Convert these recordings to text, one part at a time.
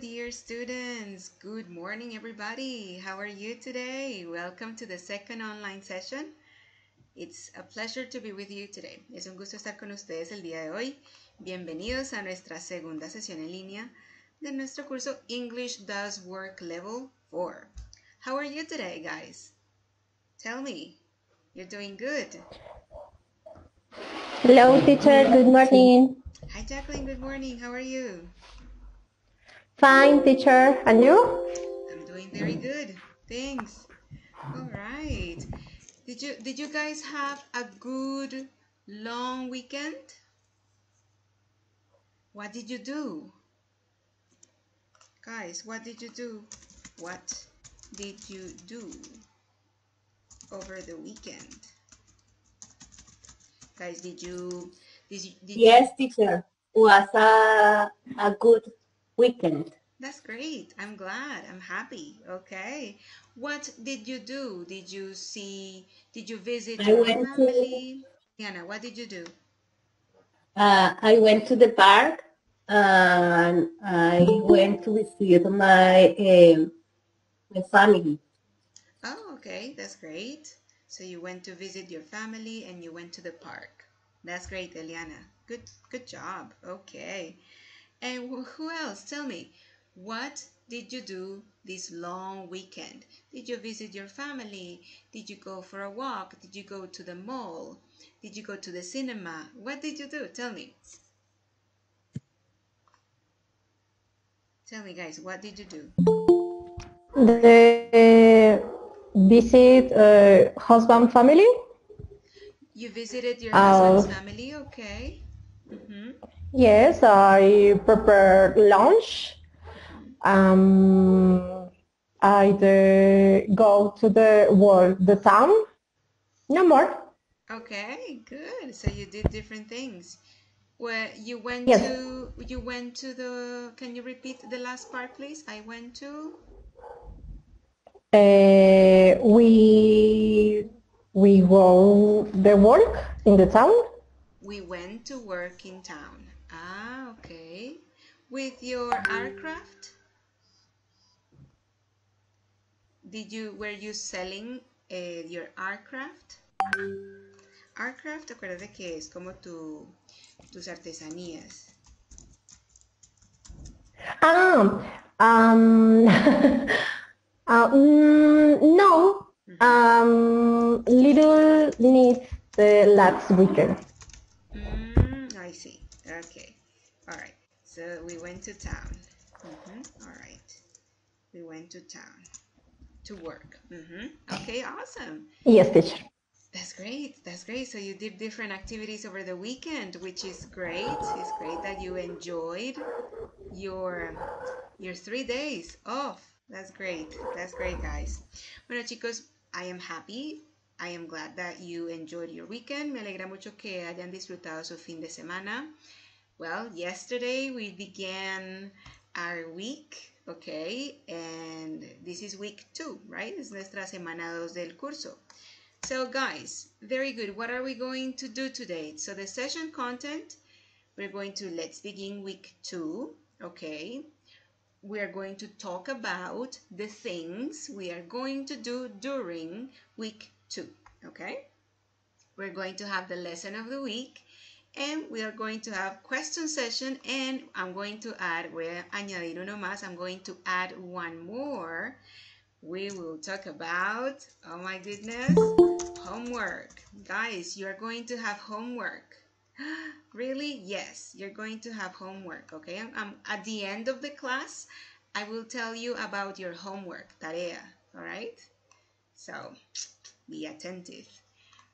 dear students. Good morning, everybody. How are you today? Welcome to the second online session. It's a pleasure to be with you today. Es un gusto estar con ustedes el día de hoy. Bienvenidos a nuestra segunda sesión en línea de nuestro curso English Does Work Level 4. How are you today, guys? Tell me. You're doing good. Hello, teacher. Good morning. Hi, Jacqueline. Good morning. How are you? Fine, teacher. And you? I'm doing very good. Thanks. All right. Did you did you guys have a good long weekend? What did you do? Guys, what did you do? What did you do over the weekend? Guys, did you did you, did Yes, teacher. Was a, a good weekend. That's great. I'm glad. I'm happy. Okay. What did you do? Did you see, did you visit I your went to- family? Diana, what did you do? Uh, I went to the park and I went to visit my um, my family. Oh, okay. That's great. So you went to visit your family and you went to the park. That's great, Eliana. Good, good job. Okay. And who else? Tell me, what did you do this long weekend? Did you visit your family? Did you go for a walk? Did you go to the mall? Did you go to the cinema? What did you do? Tell me. Tell me, guys, what did you do? The visit uh, husband family. You visited your Oh. husband's family, okay? hmm Yes, I prepared lunch. Um, I go to the well, the town. No more. Okay, good. So you did different things. Where you went Yes. to you went to the can you repeat the last part please? I went to Uh, we we go the work in the town. we went to work in town. Ah, okay. With your aircraft? Did you were you selling eh, your aircraft? Aircraft, acuérdate que es como tu tus artesanías. Ah, um, uh, mm, no. Um, little needs the last weekend. Mm, I see. Okay. All right. So we went to town. hmm All right. We went to town to work. hmm Okay, awesome. Yes, teacher. That's great. That's great. So you did different activities over the weekend, which is great. It's great that you enjoyed your your three days off. That's great. That's great, guys. Bueno, chicos, I am happy. I am glad that you enjoyed your weekend. Me alegra mucho que hayan disfrutado su fin de semana. Well, yesterday we began our week, okay? And this is week two, right? Es nuestra semana dos del curso. So guys, very good. What are we going to do today? So the session content, we're going to, let's begin week two, okay? We are going to talk about the things we are going to do during week two, okay? We're going to have the lesson of the week and we are going to have question session and I'm going to add, voy a añadir uno más, I'm going to add one more. We will talk about, oh my goodness, homework. Guys, you are going to have homework. Really? Yes, you're going to have homework, okay? I'm um, at the end of the class, I will tell you about your homework, tarea, all right? So, be attentive.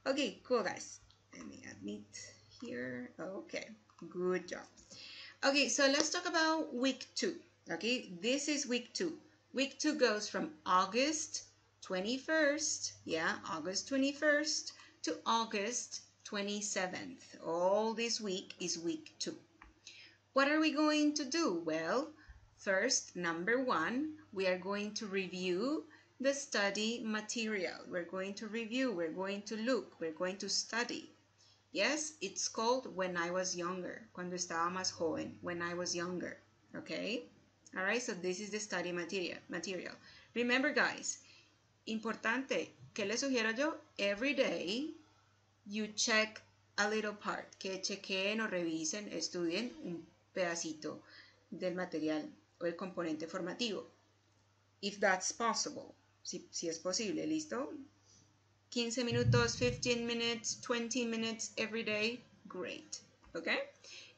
Okay, cool, guys. Let me admit here. Okay, good job. Okay, so let's talk about week two. Okay, this is week two. Week two goes from August 21st, yeah, August 21st to August 27th. All this week is week two. What are we going to do? Well, first, number one, we are going to review the study material. We're going to review, we're going to look, we're going to study. Yes, it's called When I Was Younger, cuando estaba más joven, when I was younger. Okay? All right, so this is the study material. material. Remember, guys, importante, ¿qué les sugiero yo? Every day you check a little part, que chequeen o revisen, estudien un pedacito del material o el componente formativo. If that's possible, si, si es posible, ¿listo? 15 minutos, 15 minutes, 20 minutes every day, great, okay?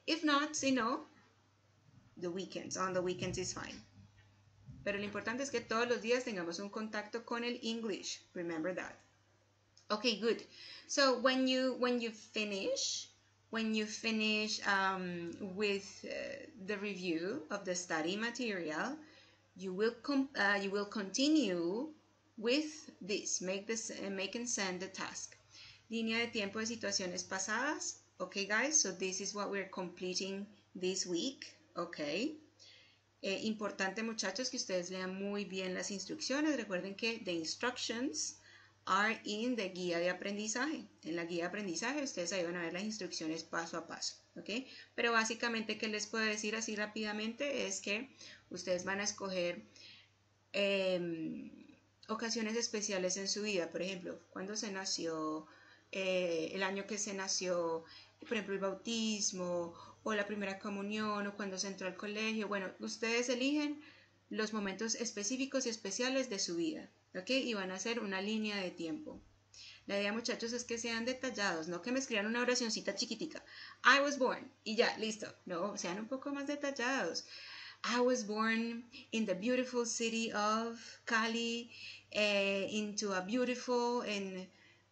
If not, si no, the weekends, on the weekends is fine. Pero lo importante es que todos los días tengamos un contacto con el English, remember that. Okay, good. So when you when you finish, when you finish um, with uh, the review of the study material, you will uh, you will continue with this. Make this uh, make and send the task. Línea de tiempo de situaciones pasadas. Okay, guys. So this is what we're completing this week. Okay. Eh, importante, muchachos, que ustedes lean muy bien las instrucciones. Recuerden que the instructions are in the guía de aprendizaje. En la guía de aprendizaje ustedes ahí van a ver las instrucciones paso a paso, ¿ok? Pero básicamente, ¿qué les puedo decir así rápidamente? Es que ustedes van a escoger em, ocasiones especiales en su vida. Por ejemplo, cuando se nació, eh, el año que se nació, por ejemplo, el bautismo o la primera comunión o cuando se entró al colegio. Bueno, ustedes eligen los momentos específicos y especiales de su vida. ¿ok? Y van a hacer una línea de tiempo. La idea, muchachos, es que sean detallados, no que me escriban una oracióncita chiquitica. I was born y ya, listo. No, sean un poco más detallados. I was born in the beautiful city of Cali, eh, into a beautiful and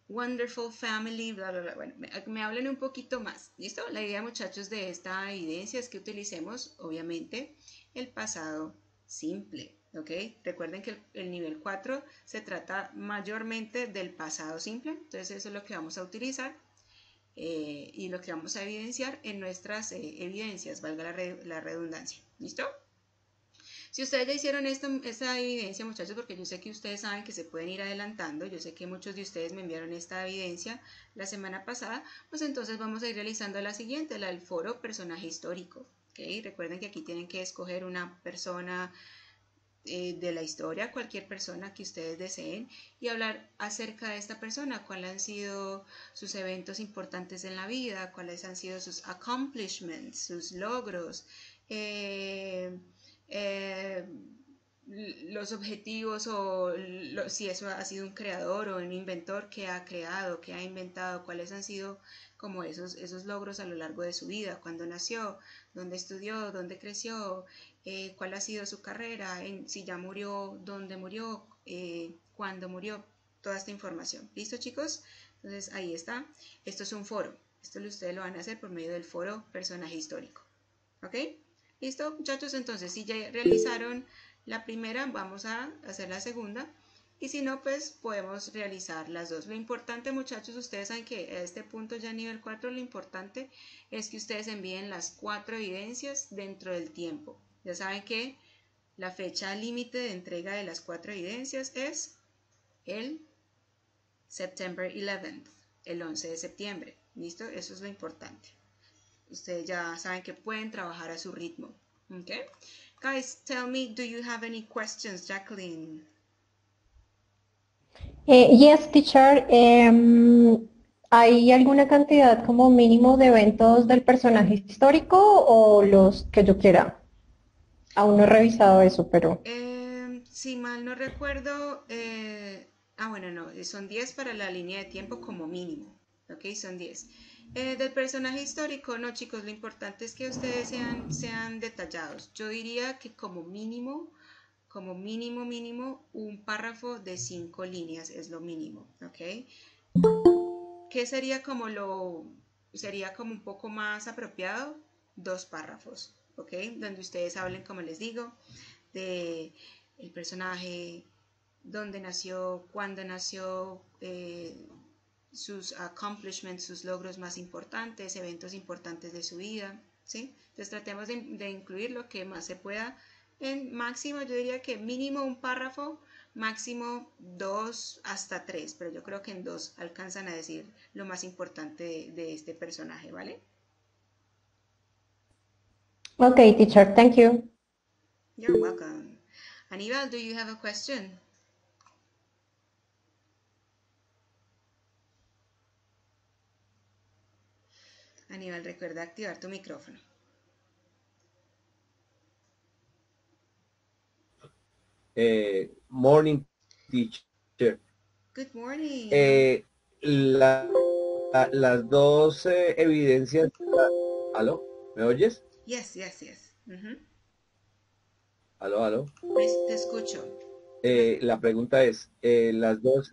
wonderful family, bla, bla, bla. Bueno, me, me, hablen un poquito más. ¿Listo? La idea, muchachos, de esta evidencia es que utilicemos, obviamente, el pasado simple. ¿ok? Recuerden que el, nivel 4 se trata mayormente del pasado simple, entonces eso es lo que vamos a utilizar eh, y lo que vamos a evidenciar en nuestras eh, evidencias, valga la, redundancia, ¿listo? Si ustedes ya hicieron esta, evidencia, muchachos, porque yo sé que ustedes saben que se pueden ir adelantando, yo sé que muchos de ustedes me enviaron esta evidencia la semana pasada, pues entonces vamos a ir realizando la siguiente, la del foro personaje histórico. ¿ok? Recuerden que aquí tienen que escoger una persona eh, de la historia, cualquier persona que ustedes deseen, y hablar acerca de esta persona, cuáles han sido sus eventos importantes en la vida, cuáles han sido sus accomplishments, sus logros, eh, eh, los objetivos o si eso ha sido un creador o un inventor que ha creado, que ha inventado, cuáles han sido como esos, esos logros a lo largo de su vida, cuándo nació, dónde estudió, dónde creció, eh, cuál ha sido su carrera, en, si ya murió, dónde murió, eh, cuándo murió, toda esta información. ¿Listo chicos? Entonces ahí está. Esto es un foro. Esto ustedes lo van a hacer por medio del foro personaje histórico. ¿Ok? ¿Listo muchachos? Entonces si ya realizaron la primera, vamos a hacer la segunda. Y si no, pues podemos realizar las dos. Lo importante, muchachos, ustedes saben que a este punto ya nivel 4, lo importante es que ustedes envíen las cuatro evidencias dentro del tiempo. Ya saben que la fecha límite de entrega de las cuatro evidencias es el September 11th, el 11 de septiembre. ¿Listo? Eso es lo importante. Ustedes ya saben que pueden trabajar a su ritmo. ¿Ok? Guys, tell me, do you have any questions, Jacqueline? Eh, yes, teacher. Em, ¿Hay alguna cantidad como mínimo de eventos del personaje histórico o los que yo quiera? Aún no he revisado eso, pero... Eh, si mal no recuerdo, eh, ah, bueno, no, son 10 para la línea de tiempo como mínimo, ¿ok? Son 10. Eh, del personaje histórico, no, chicos, lo importante es que ustedes sean, detallados. Yo diría que como mínimo, como mínimo, mínimo, un párrafo de 5 líneas es lo mínimo, ¿ok? ¿Qué sería como lo, sería como un poco más apropiado? Dos párrafos, ¿ok? Donde ustedes hablen, como les digo, de el personaje, dónde nació, cuándo nació, eh, sus accomplishments, sus logros más importantes, eventos importantes de su vida, ¿sí? Entonces tratemos de, de, incluir lo que más se pueda. En máximo, yo diría que mínimo un párrafo, máximo dos hasta tres, pero yo creo que en dos alcanzan a decir lo más importante de, de este personaje, ¿vale? Okay, teacher, thank you. You're welcome. Aníbal, do you have a question? Aníbal, recuerda activar tu micrófono. Eh, morning, teacher. Good morning. Eh, la- la- las dos eh, evidencias. ¿Aló? ¿Me oyes? yes, yes, yes. ¿Aló, aló? Te escucho. Eh, la pregunta es, las dos,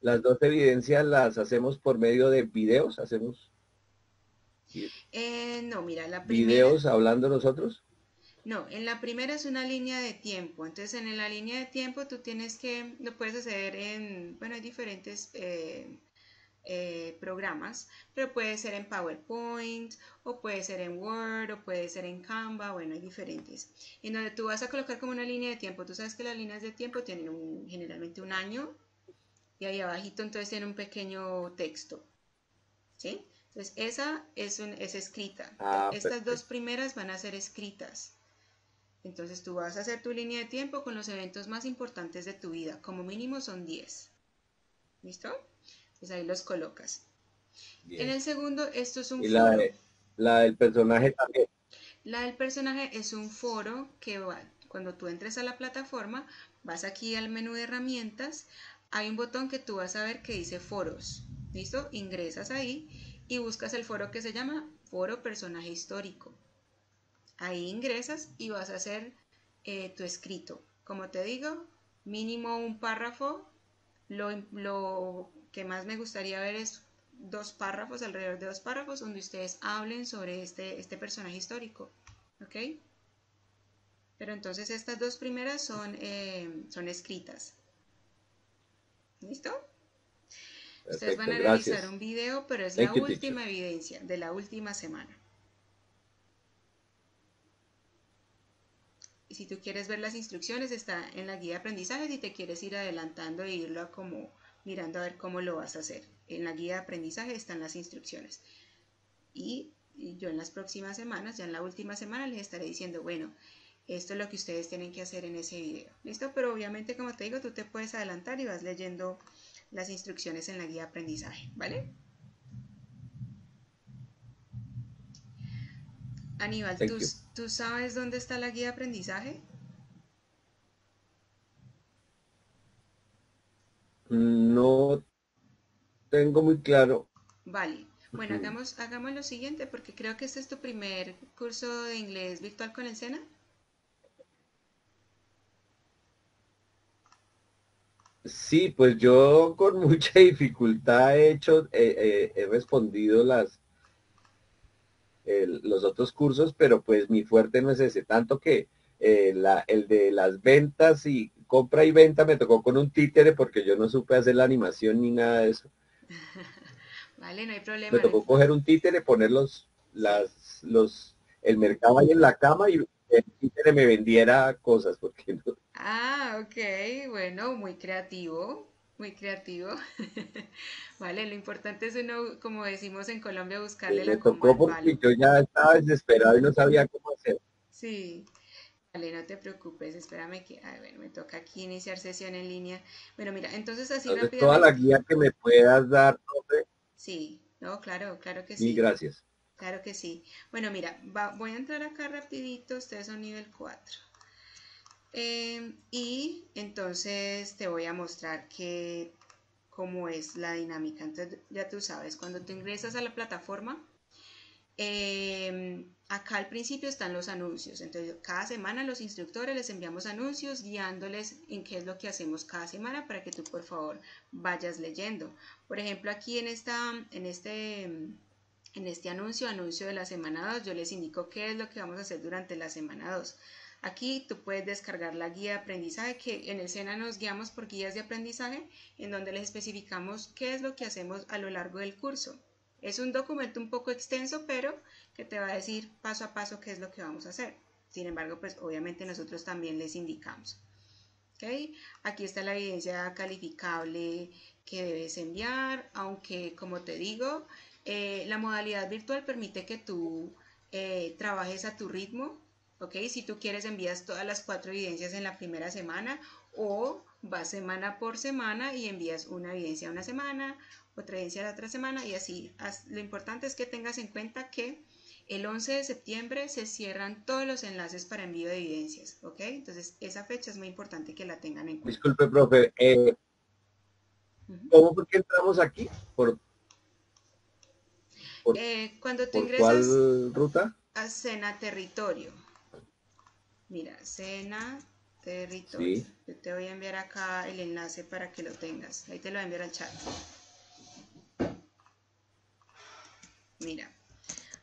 las dos evidencias las hacemos por medio de videos, hacemos Eh, no, mira, la primera. videos hablando nosotros. No, en la primera es una línea de tiempo. Entonces, en la línea de tiempo tú tienes que, lo puedes hacer en, bueno, hay diferentes eh, eh, programas, pero puede ser en PowerPoint, o puede ser en Word, o puede ser en Canva, bueno, hay diferentes. En donde tú vas a colocar como una línea de tiempo. Tú sabes que las líneas de tiempo tienen un- generalmente un año, y ahí abajito entonces tiene un pequeño texto. ¿Sí? Entonces, esa es, un- es escrita. Ah, Estas dos perfecto. primeras van a ser escritas. Entonces tú vas a hacer tu línea de tiempo con los eventos más importantes de tu vida. Como mínimo son 10. ¿Listo? Pues ahí los colocas. Bien. En el segundo, esto es un Y la, foro. de- la del personaje también. La del personaje es un foro que va, cuando tú entres a la plataforma, vas aquí al menú de herramientas, hay un botón que tú vas a ver que dice foros. ¿Listo? Ingresas ahí y buscas el foro que se llama Foro Personaje Histórico. Ahí ingresas y vas a hacer eh, tu escrito. Como te digo, mínimo un párrafo. Lo, lo que más me gustaría ver es dos párrafos, alrededor de dos párrafos, donde ustedes hablen sobre este, este personaje histórico. ¿Ok? Pero entonces estas dos primeras son, eh, son escritas. ¿Listo? Ustedes van a realizar un video, pero es Thank la you, teacher. última evidencia de la última semana. Y si tú quieres ver las instrucciones, está en la guía de aprendizaje. Si te quieres ir adelantando e irlo como mirando a ver cómo lo vas a hacer. En la guía de aprendizaje están las instrucciones. Y yo en las próximas semanas, ya en la última semana, les estaré diciendo, bueno, esto es lo que ustedes tienen que hacer en ese video. ¿Listo? Pero obviamente, como te digo, tú te puedes adelantar y vas leyendo las instrucciones en la guía de aprendizaje, ¿vale? Aníbal, ¿tú, you. ¿tú sabes dónde está la guía de aprendizaje? No tengo muy claro. Vale. Bueno, hagamos, hagamos lo siguiente porque creo que este es tu primer curso de inglés virtual con el SENA. Sí, pues yo con mucha dificultad he hecho, eh, eh, he respondido las el- los otros cursos, pero pues mi fuerte no es ese, tanto que eh, la, el de las ventas y compra y venta me tocó con un títere porque yo no supe hacer la animación ni nada de eso. Vale, no hay problema. Me no tocó coger un títere, poner los, las, los, el mercado ahí en la cama y títere me vendiera cosas, porque no- Ah, ok, bueno, muy creativo, muy creativo. Vale, lo importante es uno, como decimos en Colombia, buscarle la tocó porque yo ya estaba desesperado y no sabía cómo hacer. Sí, vale, no te preocupes, espérame que, bueno, me toca aquí iniciar sesión en línea. Bueno, mira, entonces así Entonces, toda la rápidamente. guía que me puedas dar, profe, Sí, no, claro, claro que sí, gracias. Claro que sí. Bueno, mira, voy a entrar acá rapidito, ustedes son nivel 4. Em, y entonces te voy a mostrar que cómo es la dinámica. Entonces, ya tú sabes, cuando tú ingresas a la plataforma, em, acá al principio están los anuncios. Entonces, cada semana los instructores les enviamos anuncios guiándoles en qué es lo que hacemos cada semana para que tú, por favor, vayas leyendo. Por ejemplo, aquí en, esta, en, este, en este anuncio, anuncio de la semana 2, yo les indico qué es lo que vamos a hacer durante la semana 2. Aquí tú puedes descargar la guía de aprendizaje, que en el SENA nos guiamos por guías de aprendizaje, en donde les especificamos qué es lo que hacemos a lo largo del curso. Es un documento un poco extenso, pero que te va a decir paso a paso qué es lo que vamos a hacer. Sin embargo, pues obviamente nosotros también les indicamos. Aquí está la evidencia calificable que debes enviar, aunque como te digo, eh, la modalidad virtual permite que tú eh, trabajes a tu ritmo ¿ok? Si tú quieres envías todas las cuatro evidencias en la primera semana o vas semana por semana y envías una evidencia una semana, otra evidencia la otra semana y así. Lo importante es que tengas en cuenta que el 11 de septiembre se cierran todos los enlaces para envío de evidencias, ¿ok? Entonces, esa fecha es muy importante que la tengan en cuenta. Disculpe, profe. Eh, ¿Cómo fue que entramos aquí? ¿Por, eh, cuando tú ingresas cuál ruta? a Sena Territorio. Mira, Sena Territorio. Yo te voy a enviar acá el enlace para que lo tengas. Ahí te lo voy a enviar al chat. Mira,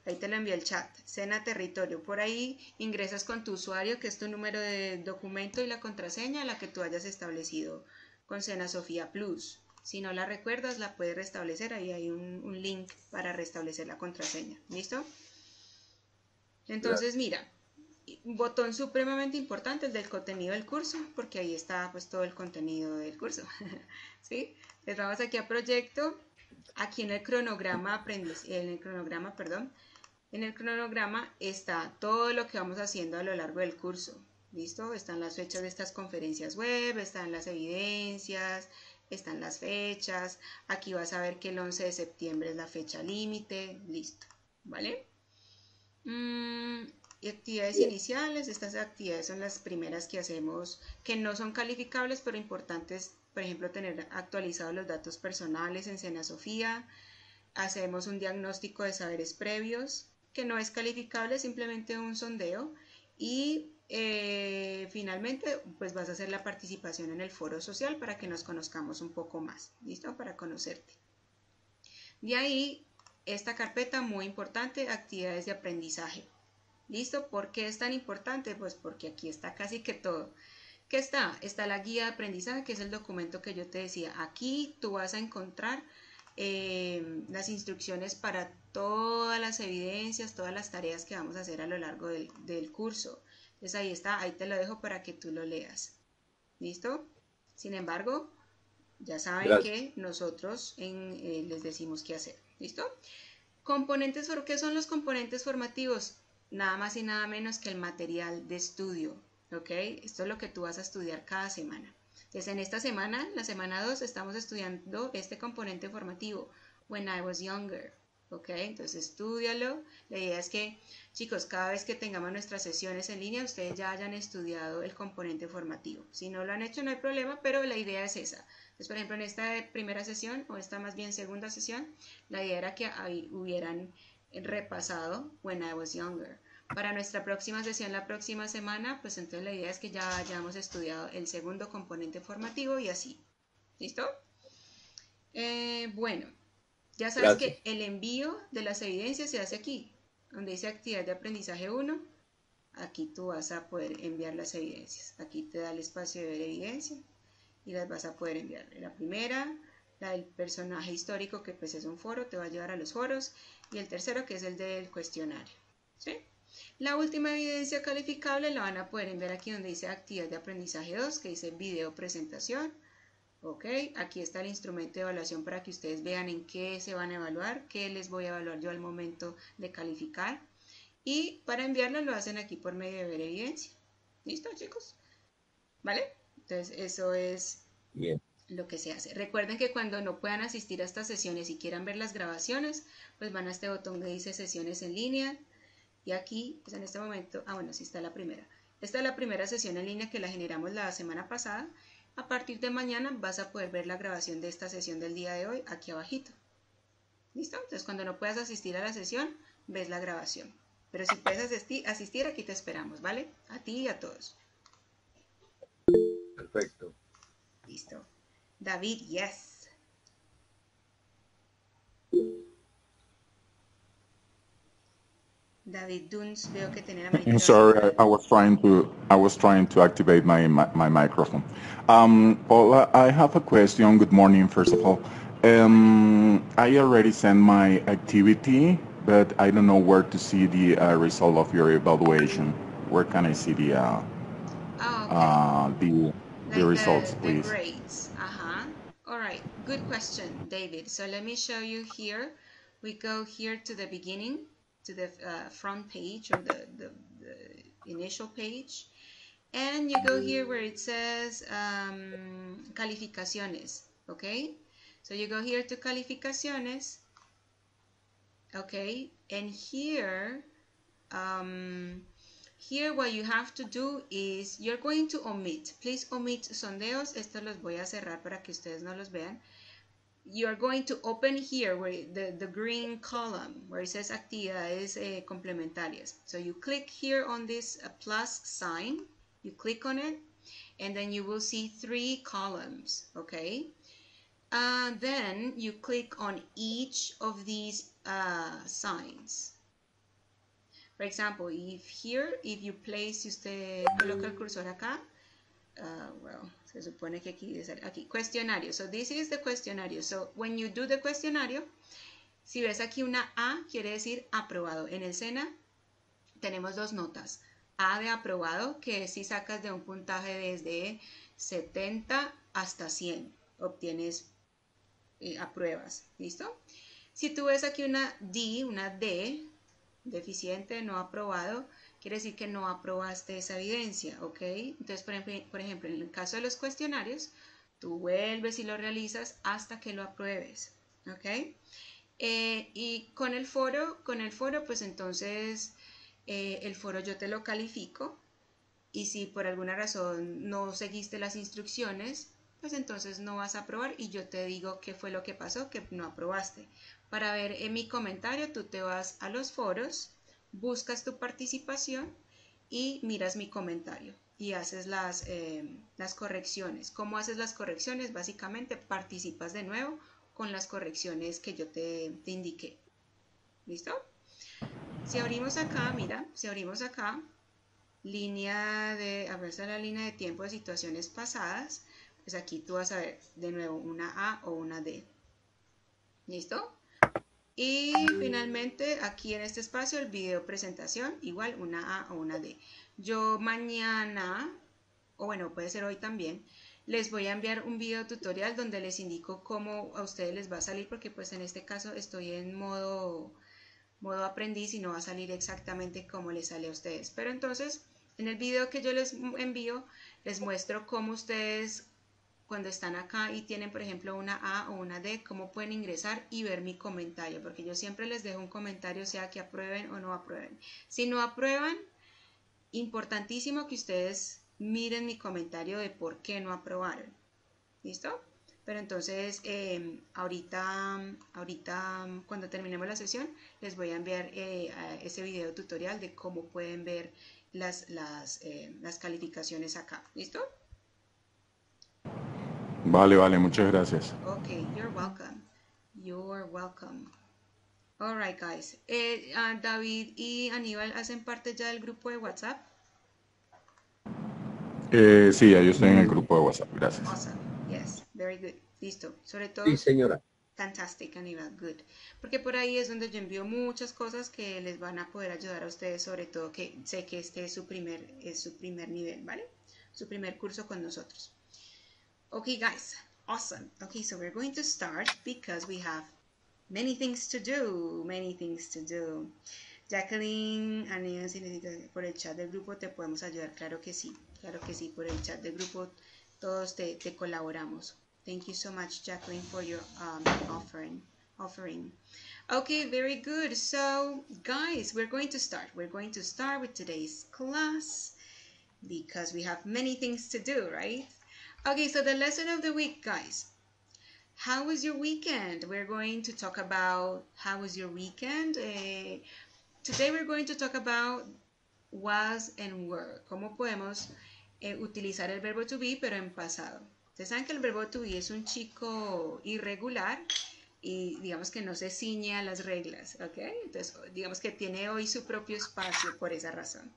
Ahí te lo envié el chat. Cena Territorio. Por ahí ingresas con tu usuario, que es tu número de documento y la contraseña, la que tú hayas establecido con Cena Sofía Plus. Si no la recuerdas, la puedes restablecer. Ahí hay un, link para restablecer la contraseña. ¿Listo? Entonces, mira, un botón supremamente importante, el del contenido del curso, porque ahí está pues todo el contenido del curso. ¿Sí? Les vamos aquí a proyecto. Aquí en el cronograma aprendiz, en el cronograma, perdón, en el cronograma está todo lo que vamos haciendo a lo largo del curso. ¿Listo? Están las fechas de estas conferencias web, están las evidencias, están las fechas. Aquí vas a ver que el 11 de septiembre es la fecha límite. Listo. ¿Vale? Mm, y actividades iniciales. Estas actividades son las primeras que hacemos que no son calificables, pero importantes. Por ejemplo, tener actualizados los datos personales en Sena Sofía. Hacemos un diagnóstico de saberes previos que no es calificable, simplemente un sondeo. Y eh, finalmente, pues vas a hacer la participación en el foro social para que nos conozcamos un poco más, ¿listo? Para conocerte. De ahí, esta carpeta muy importante, actividades de aprendizaje. ¿Listo? ¿Por qué es tan importante? Pues porque aquí está casi que todo. ¿Qué está? Está la guía de aprendizaje, que es el documento que yo te decía. Aquí tú vas a encontrar eh, las instrucciones para todas las evidencias, todas las tareas que vamos a hacer a lo largo del, curso. Entonces ahí está, ahí te lo dejo para que tú lo leas. ¿Listo? Sin embargo, ya saben que nosotros eh, les decimos qué hacer. ¿Listo? Componentes, ¿qué son los componentes formativos? Nada más y nada menos que el material de estudio. ¿Ok? Esto es lo que tú vas a estudiar cada semana. Entonces, en esta semana, la semana 2, estamos estudiando este componente formativo, When I Was Younger. ¿Ok? Entonces, estudialo. La idea es que, chicos, cada vez que tengamos nuestras sesiones en línea, ustedes ya hayan estudiado el componente formativo. Si no lo han hecho, no hay problema, pero la idea es esa. Entonces, por ejemplo, en esta primera sesión, o esta más bien segunda sesión, la idea era que hubieran repasado When I Was Younger. Para nuestra próxima sesión, la próxima semana, pues entonces la idea es que ya hayamos estudiado el segundo componente formativo y así. ¿Listo? Eh, bueno, ya sabes que el envío de las evidencias se hace aquí, donde dice actividad de aprendizaje 1. Aquí tú vas a poder enviar las evidencias. Aquí te da el espacio de ver evidencia y las vas a poder enviar. La primera, la del personaje histórico, que pues es un foro, te va a llevar a los foros. Y el tercero, que es el del cuestionario. ¿Sí? La última evidencia calificable la van a poder enviar aquí donde dice actividad de aprendizaje 2, que dice video presentación. Ok, aquí está el instrumento de evaluación para que ustedes vean en qué se van a evaluar, qué les voy a evaluar yo al momento de calificar. Y para enviarlo lo hacen aquí por medio de ver evidencia. ¿Listo, chicos? ¿Vale? Entonces, eso es lo que se hace. Recuerden que cuando no puedan asistir a estas sesiones y quieran ver las grabaciones, pues van a este botón que dice sesiones en línea, y aquí, pues en este momento, ah bueno, sí está la primera. Esta es la primera sesión en línea que la generamos la semana pasada. A partir de mañana vas a poder ver la grabación de esta sesión del día de hoy aquí abajito. ¿Listo? Entonces cuando no puedas asistir a la sesión, ves la grabación. Pero si puedes asistir, asistir aquí te esperamos, ¿vale? A ti y a todos. Perfecto. Listo. David, yes. David Duns, veo que tiene la I'm sorry, I, I, was trying to I was trying to activate my my, my microphone. Um, well, I have a question. Good morning, first of all. Um, I already sent my activity, but I don't know where to see the uh, result of your evaluation. Where can I see the uh, oh, okay. uh, the like the results, the, please? The grades. Uh huh. All right. Good question, David. So let me show you here. We go here to the beginning to the uh, front page or the, the, the, initial page. And you go here where it says um, calificaciones, okay? So you go here to calificaciones, okay? And here, um, here what you have to do is, you're going to omit. Please omit sondeos. Estos los voy a cerrar para que ustedes no los vean. You are going to open here where the, the green column where it says actividades eh, complementarias. So you click here on this uh, plus sign. You click on it and then you will see three columns okay? Uh, then you click on each of these uh, signs. For example if here if you place usted coloca el cursor acá uh, well se supone que aquí es aquí cuestionario. So this is the questionario so when you do the questionario si ves aquí una A quiere decir aprobado. En el SENA tenemos dos notas. A de aprobado, que si sacas de un puntaje desde 70 hasta 100, obtienes eh, apruebas, ¿listo? Si tú ves aquí una D, una D, deficiente, no aprobado, quiere decir que no aprobaste esa evidencia, ¿ok? Entonces, por ejemplo, por ejemplo, en el caso de los cuestionarios, tú vuelves y lo realizas hasta que lo apruebes, ¿ok? Eh, y con el foro, con el foro, pues entonces eh, el foro yo te lo califico y si por alguna razón no seguiste las instrucciones, pues entonces no vas a aprobar y yo te digo qué fue lo que pasó, que no aprobaste. Para ver en mi comentario, tú te vas a los foros, buscas tu participación y miras mi comentario y haces las, eh, las correcciones. ¿Cómo haces las correcciones? Básicamente participas de nuevo con las correcciones que yo te, te indiqué. ¿Listo? Si abrimos acá, mira, si abrimos acá, línea de, a ver, está la línea de tiempo de situaciones pasadas, pues aquí tú vas a ver de nuevo una A o una D. ¿Listo? Y finalmente aquí en este espacio el video presentación, igual una A o una D. Yo mañana, o bueno, puede ser hoy también, les voy a enviar un video tutorial donde les indico cómo a ustedes les va a salir, porque pues en este caso estoy en modo modo aprendiz y no va a salir exactamente como les sale a ustedes. Pero entonces, en el video que yo les envío, les muestro cómo ustedes, cuando están acá y tienen, por ejemplo, una A o una D, cómo pueden ingresar y ver mi comentario, porque yo siempre les dejo un comentario, sea que aprueben o no aprueben. Si no aprueban, importantísimo que ustedes miren mi comentario de por qué no aprobaron. ¿Listo? Pero entonces, em, ahorita, ahorita cuando terminemos la sesión, les voy a enviar eh, ese video tutorial de cómo pueden ver las, las, eh, las calificaciones acá. ¿Listo? Vale, vale, muchas gracias. Ok, you're welcome. You're welcome. All right, guys. Eh, uh, David y Aníbal hacen parte ya del grupo de WhatsApp. Eh, sí, yo estoy en el grupo de WhatsApp, gracias. Awesome. Yes, very good. Listo. Sobre todo. Sí, señora. Fantastic, Aníbal, good. Porque por ahí es donde yo envío muchas cosas que les van a poder ayudar a ustedes, sobre todo que sé que este es su primer, es su primer nivel, ¿vale? Su primer curso con nosotros. Okay, guys, awesome. Okay, so we're going to start because we have many things to do, many things to do. Jacqueline, Aníbal, si necesitas por el chat del grupo te podemos ayudar, claro que sí, claro que sí, por el chat del grupo todos te, te colaboramos. Thank you so much, Jacqueline, for your um, offering. Offering. Okay, very good. So, guys, we're going to start. We're going to start with today's class because we have many things to do, right? Okay, so the lesson of the week, guys. How was your weekend? We're going to talk about how was your weekend. Uh, today we're going to talk about was and were. ¿Cómo podemos eh, utilizar el verbo to be, pero en pasado? Ustedes saben que el verbo to be es un chico irregular y digamos que no se ciñe a las reglas, ¿ok? Entonces, digamos que tiene hoy su propio espacio por esa razón.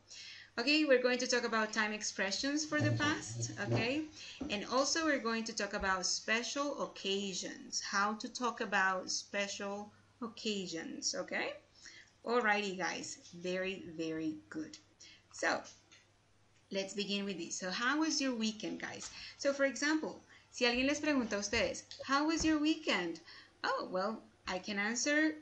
Okay, we're going to talk about time expressions for the past, okay? And also we're going to talk about special occasions, how to talk about special occasions, okay? Alrighty, guys, very, very good. So, Let's begin with this. So, how was your weekend, guys? So, for example, si alguien les pregunta a ustedes, how was your weekend? Oh, well, I can answer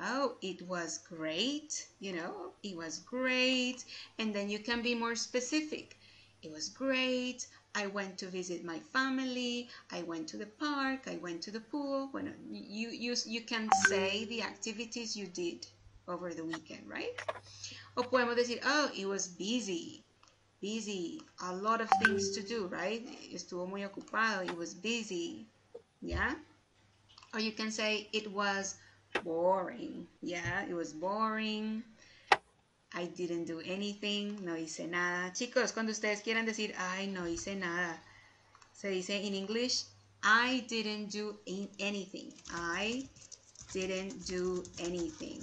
oh, it was great, you know, it was great. And then you can be more specific. It was great. I went to visit my family. I went to the park. I went to the pool. Bueno, you, you, you can say the activities you did over the weekend, right? O podemos decir, oh, it was busy. Busy. A lot of things to do, right? Estuvo muy ocupado. It was busy. Yeah? Or you can say, it was boring. Yeah, it was boring. I didn't do anything. No hice nada. Chicos, cuando ustedes quieran decir, ay, no hice nada, se dice in English, I didn't do anything. I didn't do anything.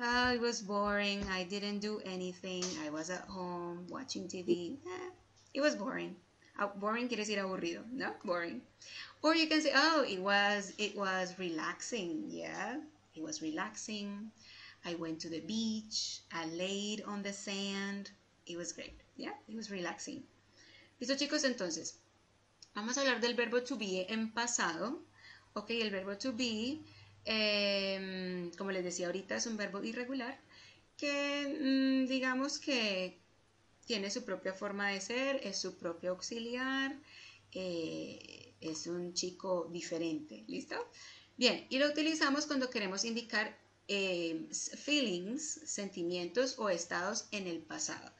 Oh, it was boring. I didn't do anything. I was at home watching TV. Eh, it was boring. Uh, boring quiere decir aburrido, no? Boring. Or you can say, oh, it was it was relaxing. Yeah, it was relaxing. I went to the beach. I laid on the sand. It was great. Yeah, it was relaxing. Listo, chicos, entonces vamos a hablar del verbo to be en pasado. Ok, el verbo to be eh, como les decía ahorita, es un verbo irregular que mm, digamos que tiene su propia forma de ser, es su propio auxiliar, eh, es un chico diferente, ¿listo? Bien, y lo utilizamos cuando queremos indicar eh, feelings, sentimientos o estados en el pasado.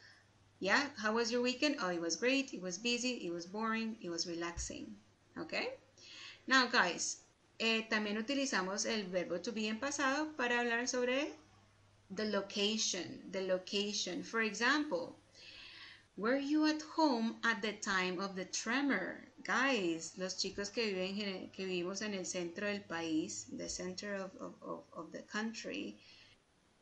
¿Ya? How was your weekend? Oh, it was great, it was busy, it was boring, it was relaxing. Okay? Now, guys, eh, también utilizamos el verbo to be en pasado para hablar sobre the location, the location. For example, were you at home at the time of the tremor? Guys, los chicos que, viven, que vivimos en el centro del país, the center of, of, of the country,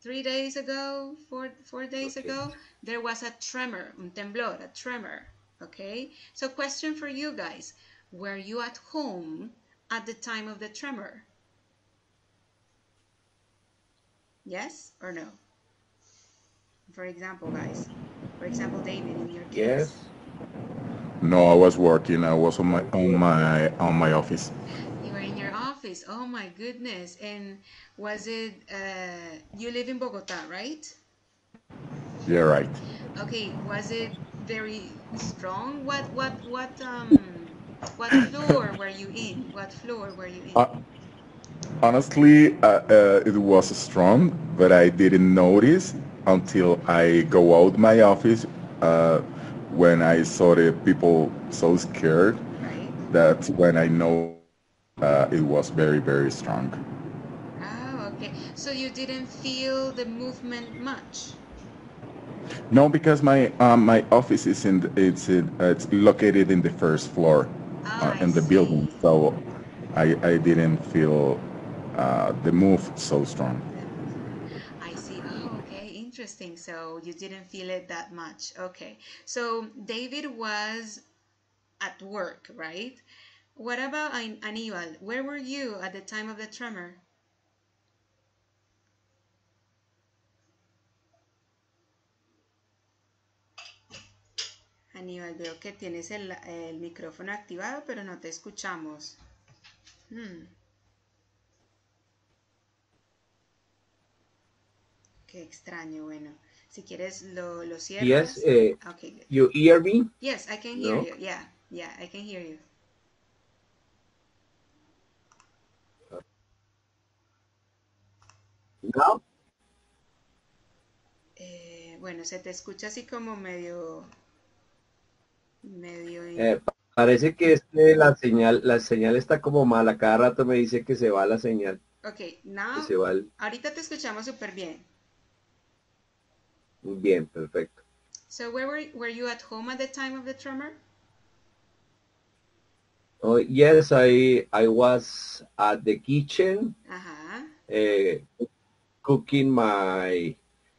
three days ago, four, four days okay. ago, there was a tremor, un temblor, a tremor. Okay? So question for you guys. Were you at home at the time of the tremor? Yes or no? For example, guys. For example, David, in your case. Yes. No, I was working. I was on my on my on my office. You were in your office. Oh my goodness! And was it? Uh, you live in Bogota, right? Yeah, right. Okay. Was it very strong? What what what um what floor were you in? What floor were you in? Uh, honestly, uh, uh, it was strong, but I didn't notice until I go out my office uh, when I saw the people so scared. Right. That's when I know uh, it was very, very strong. Oh, okay. So you didn't feel the movement much? No, because my um, my office is in it's in, uh, it's located in the first floor uh, in the building, so I, I didn't feel uh, the move so strong. I see. Oh, okay, interesting. So you didn't feel it that much. Okay. So David was at work, right? What about Aníbal? Where were you at the time of the tremor? Aníbal, veo que tienes el, el micrófono activado, pero no te escuchamos. Hmm. Qué extraño, bueno. Si quieres, lo, lo cierras. Yes, uh, okay, you hear me? Yes, I can hear no? you. Yeah, yeah, I can hear you. ¿No? Eh, bueno, se te escucha así como medio medio eh, parece que este, la señal la señal está como mala cada rato me dice que se va la señal ok now se va ahorita te escuchamos súper bien bien perfecto so where were, were you at home at the time of the tremor oh yes I I was at the kitchen uh -huh. uh, cooking my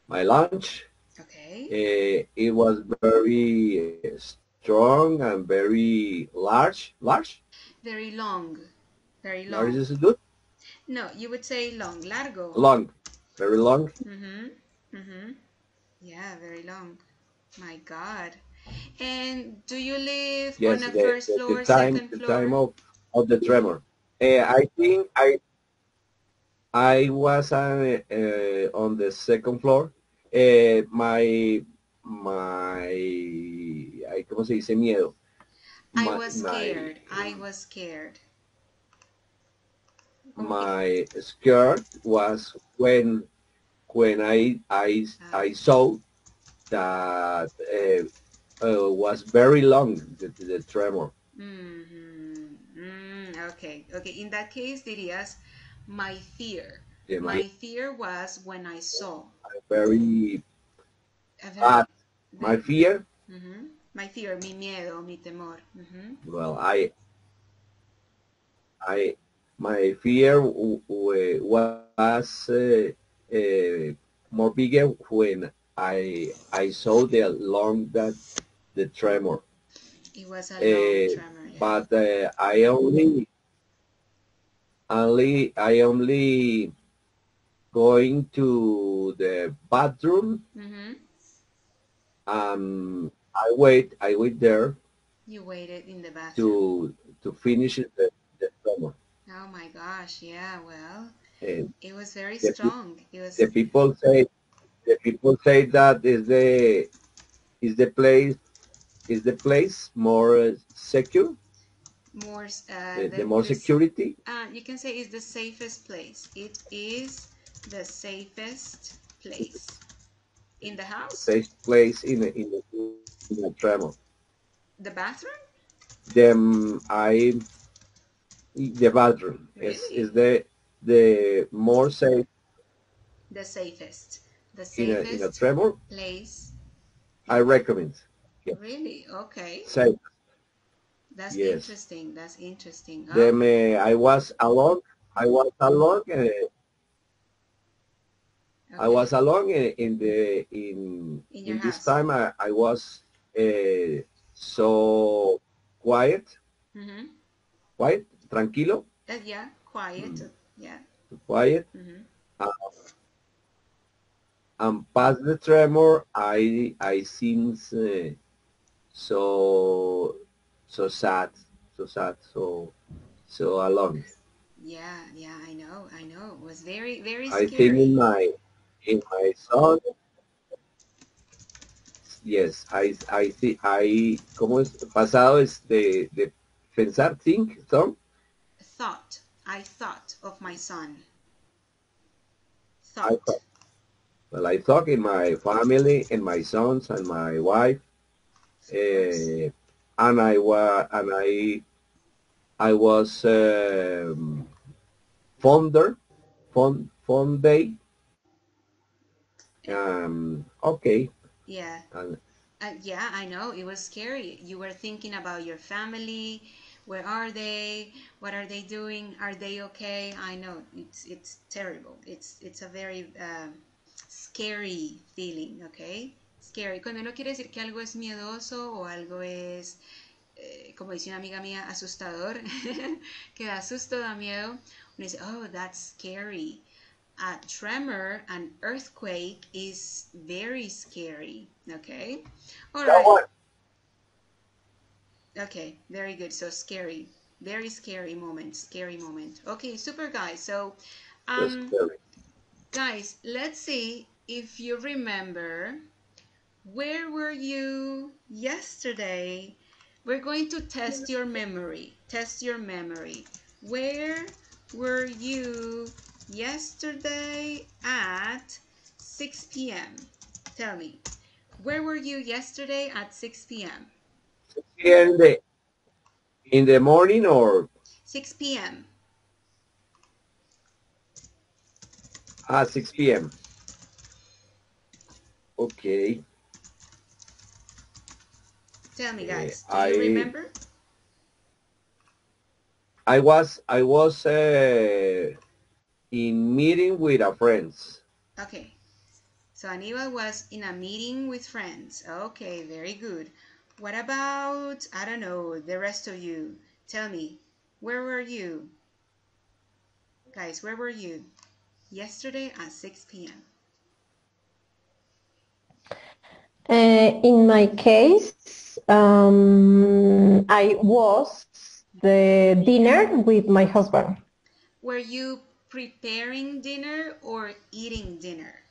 my lunch okay uh, it was very strong and very large. Large? Very long. Very long. Large is good? No, you would say long. Largo. Long. Very long? Mm-hmm. Mm-hmm. Yeah, very long. My God. And do you live yes, on a the, first the, floor, the time, second the time of, of the tremor. Uh, I think I I was uh, uh, on the second floor. Uh, my, my, ay, ¿cómo se dice miedo? I My- was my- scared. I was scared. Que- my skirt was when when I I Ah. I saw that uh, uh, was very long the, the tremor. Mhm. Mm, okay. Okay. In that case, dirías my fear. Yeah, My my fear was when I saw. very a very- bad. My fear. Ujú. My fear, mi miedo, mi temor. Ujú. Well, I I my fear was uh, uh, more bigger when I I saw the long that the tremor. It was a long Eh, tremor. yeah. but uh, I only only I only going to the bathroom Mhm. um I wait I wait there You waited in the bathroom. to to finish the, the tremor. Oh my gosh, yeah, well, it was very The strong. It was the people say the people say that is the is the place is the place more secure more, uh, the, the more security Uh, you can say it's the safest place. It is the safest place in the house. safe place in a, in a, in a tremor. The bathroom? Then I the bathroom is is the the more safe The safest. The in a, in a safest place. I recommend Yeah. Really? Okay. safe. That's Yes. interesting. That's interesting. Then Oh, uh, I was alone. I was alone. Uh, I was alone in, in the in In in this time. I, I was uh, so quiet, Mhm. quiet, tranquilo, Uh, yeah, quiet. Mm. Yeah. quiet. Mhm. and past the tremor i i seems uh, so so sad so sad so so alone Yeah, yeah, I know, I know. It was very, very i think in my in my son yes i i think i como es pasado es de de pensar think son Thought. I thought of my son. I Thought. thought. well i thought in my family in my sons and my wife uh, and I was and I I was um, fonder fond fond day. Um, okay, Yeah. and Uh, yeah, I know. It was scary. You were thinking about your family. Where are they? What are they doing? Are they okay? I know. It's it's terrible. It's it's a very um, scary feeling, okay? Scary. Cuando uno quiere decir que algo es miedoso o algo es, eh, como dice una amiga mía, asustador, que da susto, da miedo, uno dice, oh, that's scary. A tremor, an earthquake is very scary, okay? All right. Okay, very good. So scary, very scary moment, scary moment. Okay, super guys. So, um, guys, let's see if you remember where were you yesterday? We're going to test your memory. Test your memory. Where were you yesterday at 6 p.m.? Tell me. Where were you yesterday at 6 p.m.? In the in the morning or 6 p.m. at 6 p.m. Okay, Tell me, Eh, guys. Do I- you remember? I was I was uh, in meeting with a friends. Okay. So Aníbal was in a meeting with friends. Okay, very good. What about, I don't know, the rest of you? Tell me, where were you? Guys, where were you? Yesterday at 6 p.m. Uh, in my case, um, I was the dinner with my husband. Were you preparing dinner or eating dinner?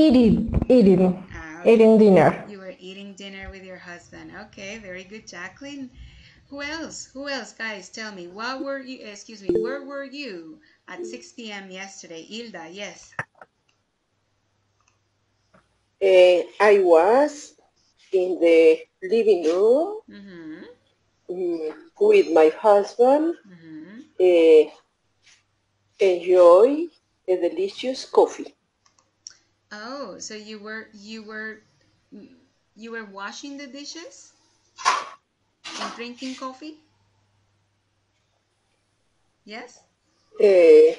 Eating, eating, Ah, eating dinner. You were eating dinner with your husband. Okay, very good, Jacqueline. Who else? Who else, guys? Tell me. What were you? Excuse me. Where were you at 6 p.m. yesterday? Hilda, yes. Uh, I was in the living room Mm-hmm. mm, with my husband, Mm-hmm. uh, enjoy a delicious coffee. Oh, so you were you were you were washing the dishes and drinking coffee? Yes? Uh,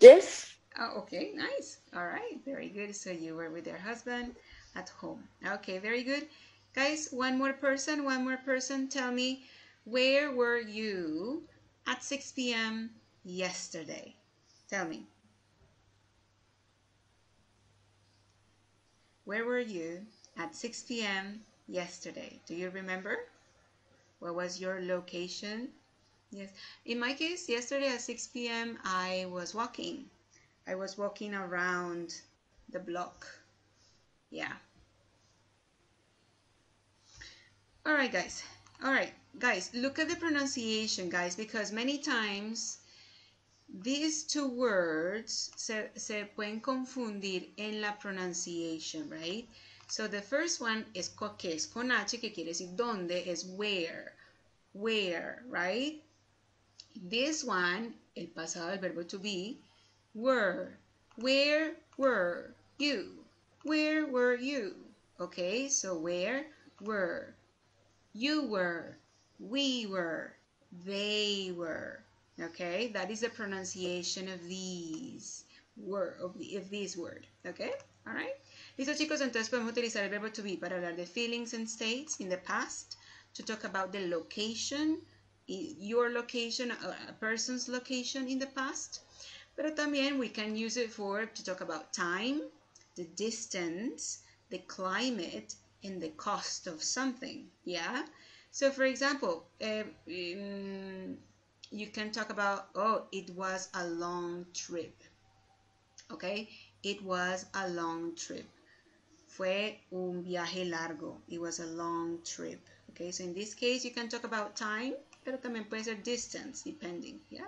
yes, Oh, okay, nice. All right, very good. So you were with your husband at home. Okay, very good. Guys, one more person, one more person. Tell me, where were you at 6 p.m. yesterday? Tell me. Where were you at 6 p.m. yesterday? Do you remember? What was your location? Yes. In my case, yesterday at 6 p.m., I was walking. I was walking around the block. Yeah. All right, guys. All right, guys, look at the pronunciation, guys, because many times these two words se, se pueden confundir en la pronunciation, right? So the first one is que es con H, que quiere decir dónde, es where. Where, right? This one, el pasado del verbo to be, were. Where were you? Where were you? Okay, so where were? You were. We were. They were. Okay, that is the pronunciation of these word of, the, of this word. Okay, all right. Listo, chicos. Entonces podemos utilizar el verbo to be para hablar de feelings and states in the past, to talk about the location, your location, a person's location in the past. Pero también we can use it for to talk about time, the distance, the climate, and the cost of something. Yeah. So, for example, um, you can talk about oh, it was a long trip. Okay, it was a long trip. Fue un viaje largo. It was a long trip. Okay, so in this case, you can talk about time, pero también puede ser distance, depending. Yeah.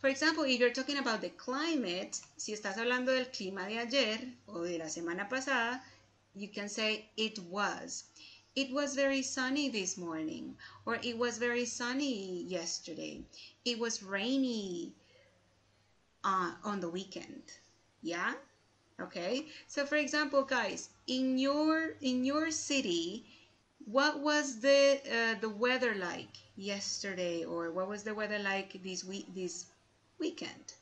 For example, if you're talking about the climate, si estás hablando del clima de ayer o de la semana pasada, you can say it was. It was very sunny this morning, or it was very sunny yesterday. It was rainy uh, on the weekend. Yeah? Okay? So for example, guys, in your in your city, what was the uh, the weather like yesterday or what was the weather like this week this weekend?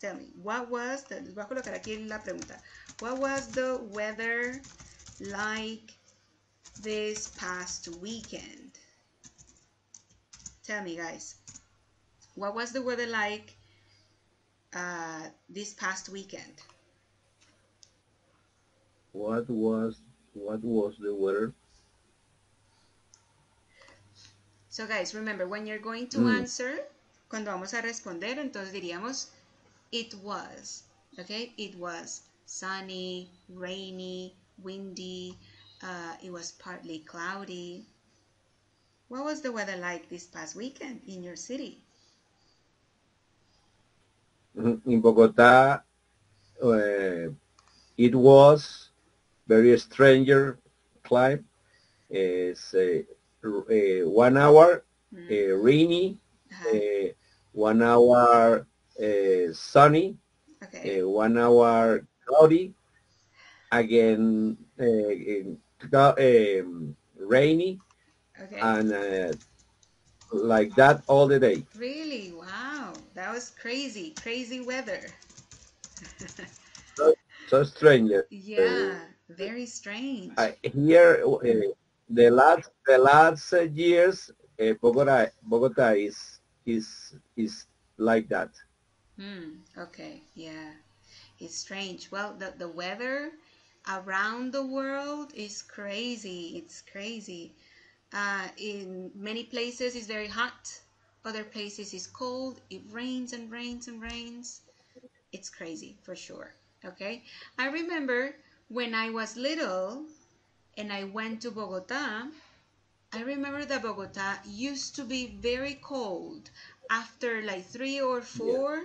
Tell me, what was the. What was the weather like this past weekend? Tell me, guys. What was the weather like uh, this past weekend? What was what was the weather? So guys, remember when you're going to Mm. answer, cuando vamos a responder, entonces diríamos it was. Okay? It was sunny, rainy, windy, uh, it was partly cloudy. What was the weather like this past weekend in your city? Mhm. In Bogota, uh, it was very stranger climate. It's uh, uh, one hour Mm. uh, rainy, Ajá. uh, one hour uh, sunny, Okay. uh, one hour cloudy, again uh, clou- um, rainy, Okay. and uh, like that all the day. Really? Wow. That was crazy. Crazy weather. So strange. yeah. Very strange. I, here, uh, the last the last uh, years, uh, Bogota Bogota is is is like that. Hmm. Okay. Yeah. It's strange. Well, the, the weather around the world is crazy. It's crazy. Uh, in many places, it's very hot. Other places it's cold. It rains and rains and rains. It's crazy for sure. Okay. I remember when I was little and I went to Bogota, I remember that Bogota used to be very cold. After like three or four,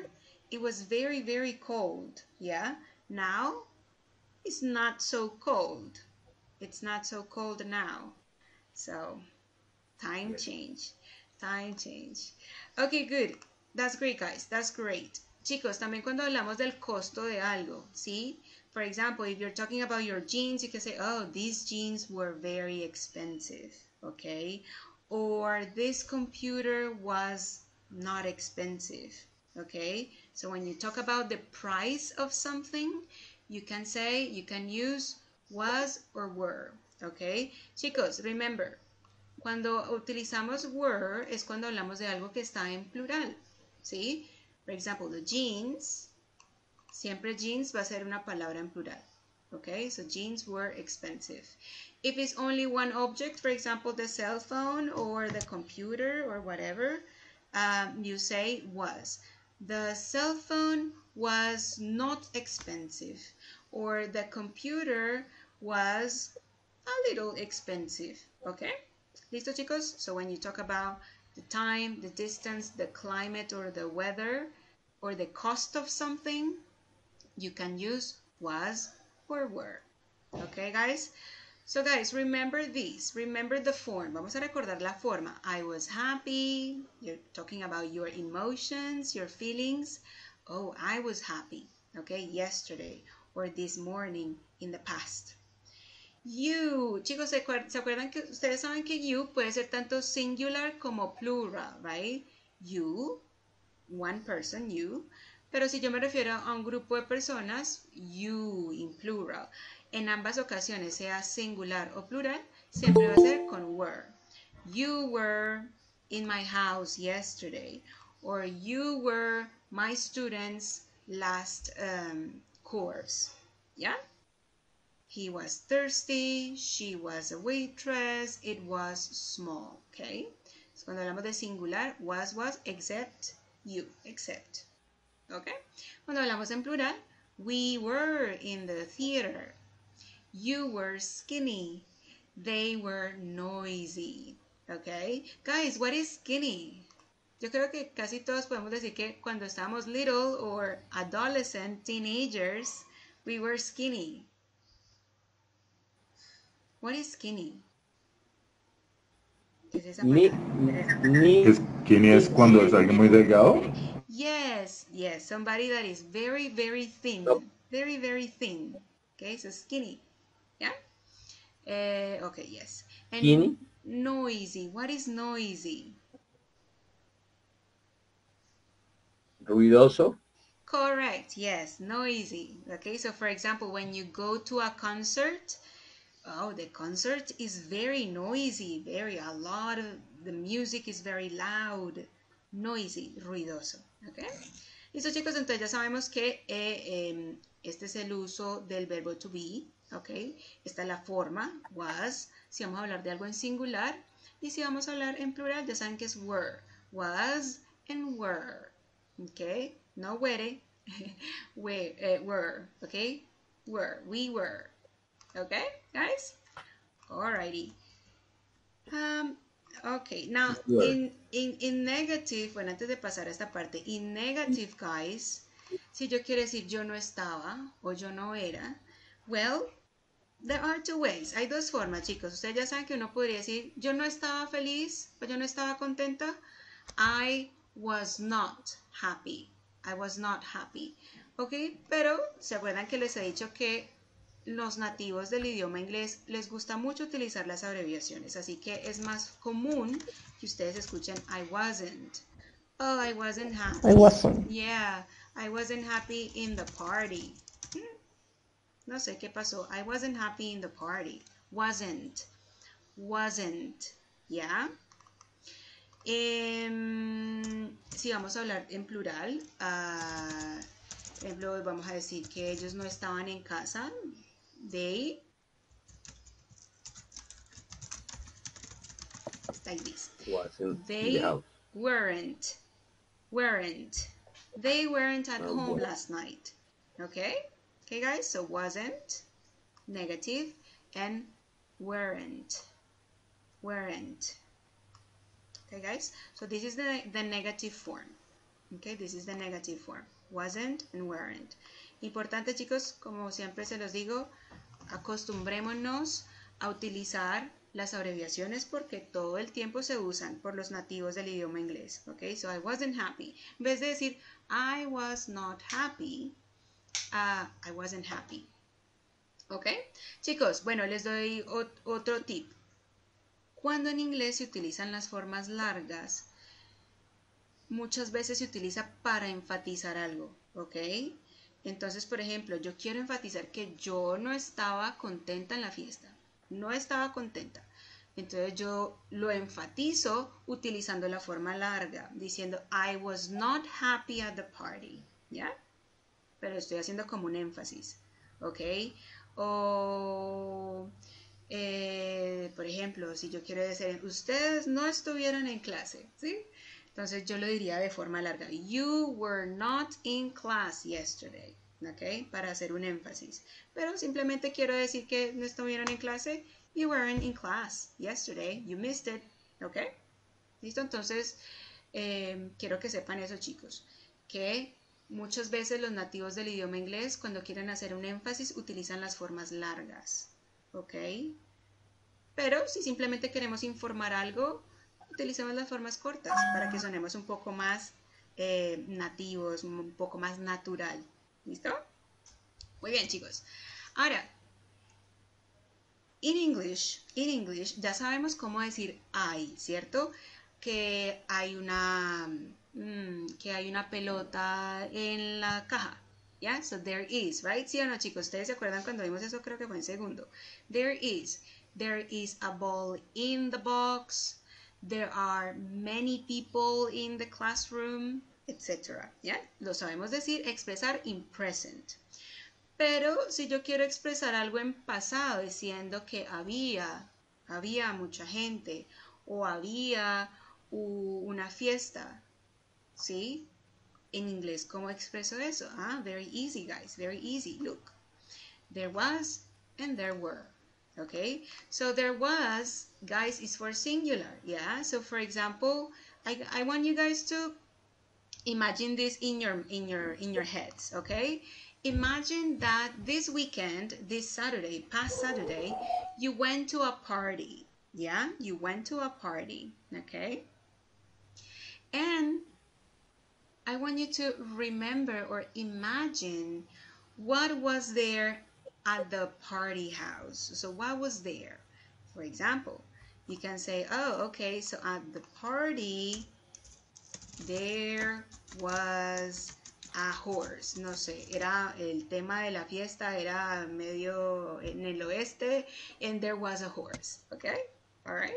it was very, very cold. Yeah. Now it's not so cold. It's not so cold now. So, time change. Time change. Okay, good. That's great, guys. That's great. Chicos, también cuando hablamos del costo de algo, ¿sí? For example, if you're talking about your jeans, you can say, oh, these jeans were very expensive, okay? Or this computer was not expensive, okay? So when you talk about the price of something, you can say, you can use was or were, okay? Chicos, remember, cuando utilizamos were es cuando hablamos de algo que está en plural, ¿sí? For example, the jeans, siempre jeans va a ser una palabra en plural. Okay, so jeans were expensive. If it's only one object, for example, the cell phone or the computer or whatever, um, you say was. The cell phone was not expensive or the computer was a little expensive. Okay, listo chicos? So when you talk about the time, the distance, the climate or the weather, or the cost of something, you can use was or were. Okay, guys? So, guys, remember this. Remember the form. Vamos a recordar la forma. I was happy. You're talking about your emotions, your feelings. Oh, I was happy. Okay, yesterday or this morning in the past. You, chicos, ¿se acuerdan que ustedes saben que you puede ser tanto singular como plural, right? You, one person, you. Pero si yo me refiero a un grupo de personas, you in plural. En ambas ocasiones, sea singular o plural, siempre va a ser con were. You were in my house yesterday. Or you were my students last um, course. Yeah? He was thirsty, she was a waitress, it was small, okay? So, cuando hablamos de singular, was, was, except, you, except, okay? Cuando hablamos en plural, we were in the theater, you were skinny, they were noisy, okay? Guys, what is skinny? Yo creo que casi todos podemos decir que cuando estábamos little or adolescent, teenagers, we were skinny, what is skinny? ¿Qué es esa Ni, palabra? ni, Skinny es cuando es alguien muy delgado. Yes, yes, somebody that is very, very thin. No. Very, very thin. Okay, so skinny. Yeah? Uh, okay, yes. And Skinny? noisy. What is noisy? Ruidoso, Correct, yes, noisy. Okay, so for example, when you go to a concert, oh, the concert is very noisy, very, a lot of, the music is very loud, noisy, ruidoso. Okay, listo chicos, entonces ya sabemos que eh, em, este es el uso del verbo to be, ok, esta es la forma, was, si vamos a hablar de algo en singular, y si vamos a hablar en plural, ya saben que es were, was and were, ok, no were, we, eh, were, ok, were, we were, ok, guys, alrighty. Um, okay, now Were. in, in, in negative, bueno, antes de pasar a esta parte, in negative, guys, si yo quiero decir yo no estaba o yo no era, well, there are two ways. Hay dos formas, chicos. Ustedes ya saben que uno podría decir yo no estaba feliz o yo no estaba contenta. I was not happy. I was not happy. ¿Ok? Pero se acuerdan que les he dicho que los nativos del idioma inglés les gusta mucho utilizar las abreviaciones, así que es más común que ustedes escuchen I wasn't. Oh, I wasn't happy. I wasn't. Yeah, I wasn't happy in the party. Hmm, No sé qué pasó. I wasn't happy in the party. Wasn't. Wasn't. ¿Ya? Em, si vamos a hablar en plural, ah, por ejemplo, vamos a decir que ellos no estaban en casa. They. Like this. They the weren't, weren't. They weren't at Oh, home boy. last night. Okay? Okay, guys, so wasn't, negative, and weren't, weren't. Okay, guys, so this is the, the negative form. Okay, this is the negative form. Wasn't and weren't. Importante, chicos, como siempre se los digo, acostumbrémonos a utilizar las abreviaciones porque todo el tiempo se usan por los nativos del idioma inglés. Ok, so I wasn't happy. En vez de decir I was not happy, ah, I wasn't happy. Ok, chicos, bueno, les doy ot- otro tip. Cuando en inglés se utilizan las formas largas, muchas veces se utiliza para enfatizar algo, ¿ok? Entonces, por ejemplo, yo quiero enfatizar que yo no estaba contenta en la fiesta, no estaba contenta. Entonces yo lo enfatizo utilizando la forma larga, diciendo I was not happy at the party, ¿ya? Pero estoy haciendo como un énfasis, ¿ok? O, eh, por ejemplo, si yo quiero decir, ustedes no estuvieron en clase, ¿sí? Entonces yo lo diría de forma larga. You were not in class yesterday. ¿Ok? Para hacer un énfasis. Pero simplemente quiero decir que no estuvieron en clase. You weren't in class yesterday. You missed it. ¿Ok? ¿Listo? Entonces, eh, quiero que sepan eso, chicos. Que muchas veces los nativos del idioma inglés, cuando quieren hacer un énfasis, utilizan las formas largas. ¿Ok? Pero si simplemente queremos informar algo, utilicemos las formas cortas para que sonemos un poco más eh, nativos, un poco más natural. ¿Listo? Muy bien, chicos. Ahora, in English, in English, ya sabemos cómo decir hay, ¿cierto? Que hay una, mm, que hay una pelota en la caja. ¿Ya? So there is, right? ¿Sí o no, chicos? ¿Ustedes se acuerdan cuando vimos eso? Creo que fue en segundo. There is. There is a ball in the box. There are many people in the classroom, etc. ¿Ya? Lo sabemos decir, expresar in present. Pero si yo quiero expresar algo en pasado diciendo que había, había mucha gente o había una fiesta, ¿sí? En inglés, ¿cómo expreso eso? Ah, very easy, guys, very easy. Look, there was and there were. Okay, so there was, guys, is for singular. Yeah, so for example, I, I want you guys to imagine this in your in your in your heads okay? Imagine that this weekend this saturday past saturday you went to a party yeah? You went to a party okay? And i want you to remember or imagine what was there at the party house so what was there for example you can say oh okay so at the party there was a horse. No sé, era el tema de la fiesta era medio en el oeste and there was a horse. Okay? All right?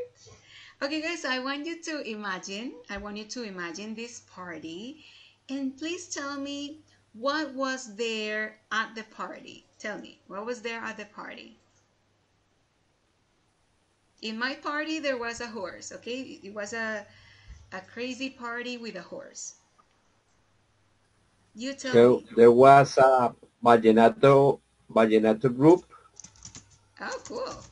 Okay, guys, I want you to imagine, I want you to imagine this party and please tell me what was there at the party. Tell me, what was there at the party? In my party, there was a horse, okay? It was a a crazy party with a horse. You tell So me. there was a vallenato vallenato group. Oh, cool.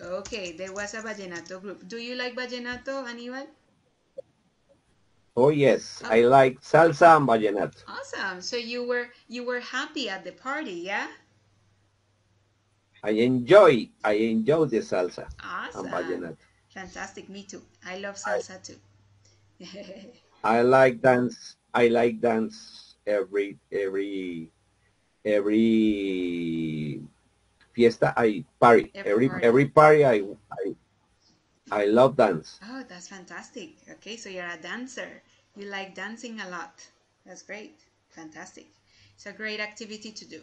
Okay, there was a vallenato group. Do you like vallenato, Aníbal? Oh yes, oh. I like salsa and vallenato. Awesome. So you were you were happy at the party, yeah? I enjoy I enjoy the salsa and Awesome. vallenato. Fantastic. Me too. I love salsa too. I like dance. I like dance every every every fiesta I party. Every Every party. every party I I I love dance. Oh, that's fantastic. Okay, so you're a dancer. You like dancing a lot. That's great. Fantastic. It's a great activity to do.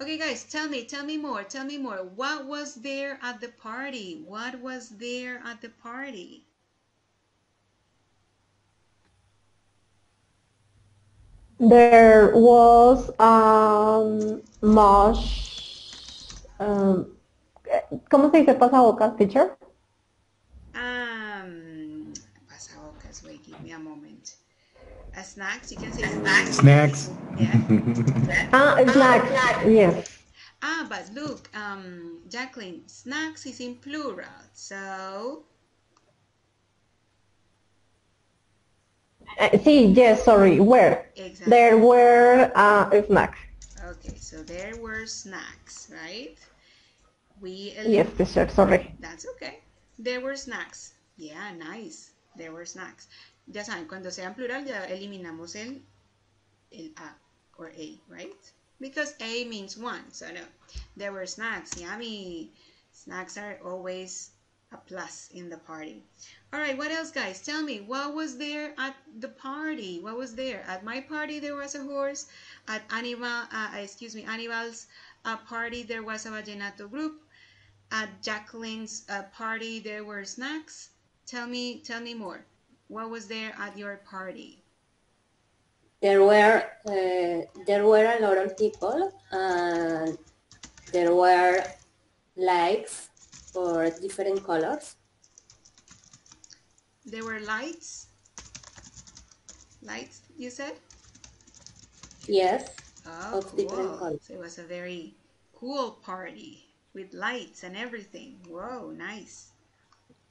Okay, guys, tell me, tell me more, tell me more. What was there at the party? What was there at the party? There was um, much, um, ¿cómo se dice pasabocas, teacher? A snacks, you can say snacks. Snacks. Yeah. Ah, snacks. Yes. Ah, but look, um, Jacqueline, snacks is in plural. So, Uh, sí, yes, sorry. Where? exactly. There were uh, snacks. Okay, so there were snacks, right? We Yes, teacher, sorry. That's okay. There were snacks. Yeah, nice. There were snacks. Ya saben, cuando sea en plural ya eliminamos el, el a or a, right? Because a means one, so no. There were snacks. Yummy. Snacks are always a plus in the party. All right, what else, guys? Tell me, what was there at the party? What was there? At my party, there was a horse. At Animal, uh, excuse me, Aníbal's uh, party, there was a vallenato group. At Jacqueline's uh, party, there were snacks. Tell me, tell me more. What was there at your party? There were uh, there were a lot of people and there were lights for different colors. There were lights. Lights, you said? Yes, Oh, Of different colors. So it was a very cool party with lights and everything. Whoa, nice.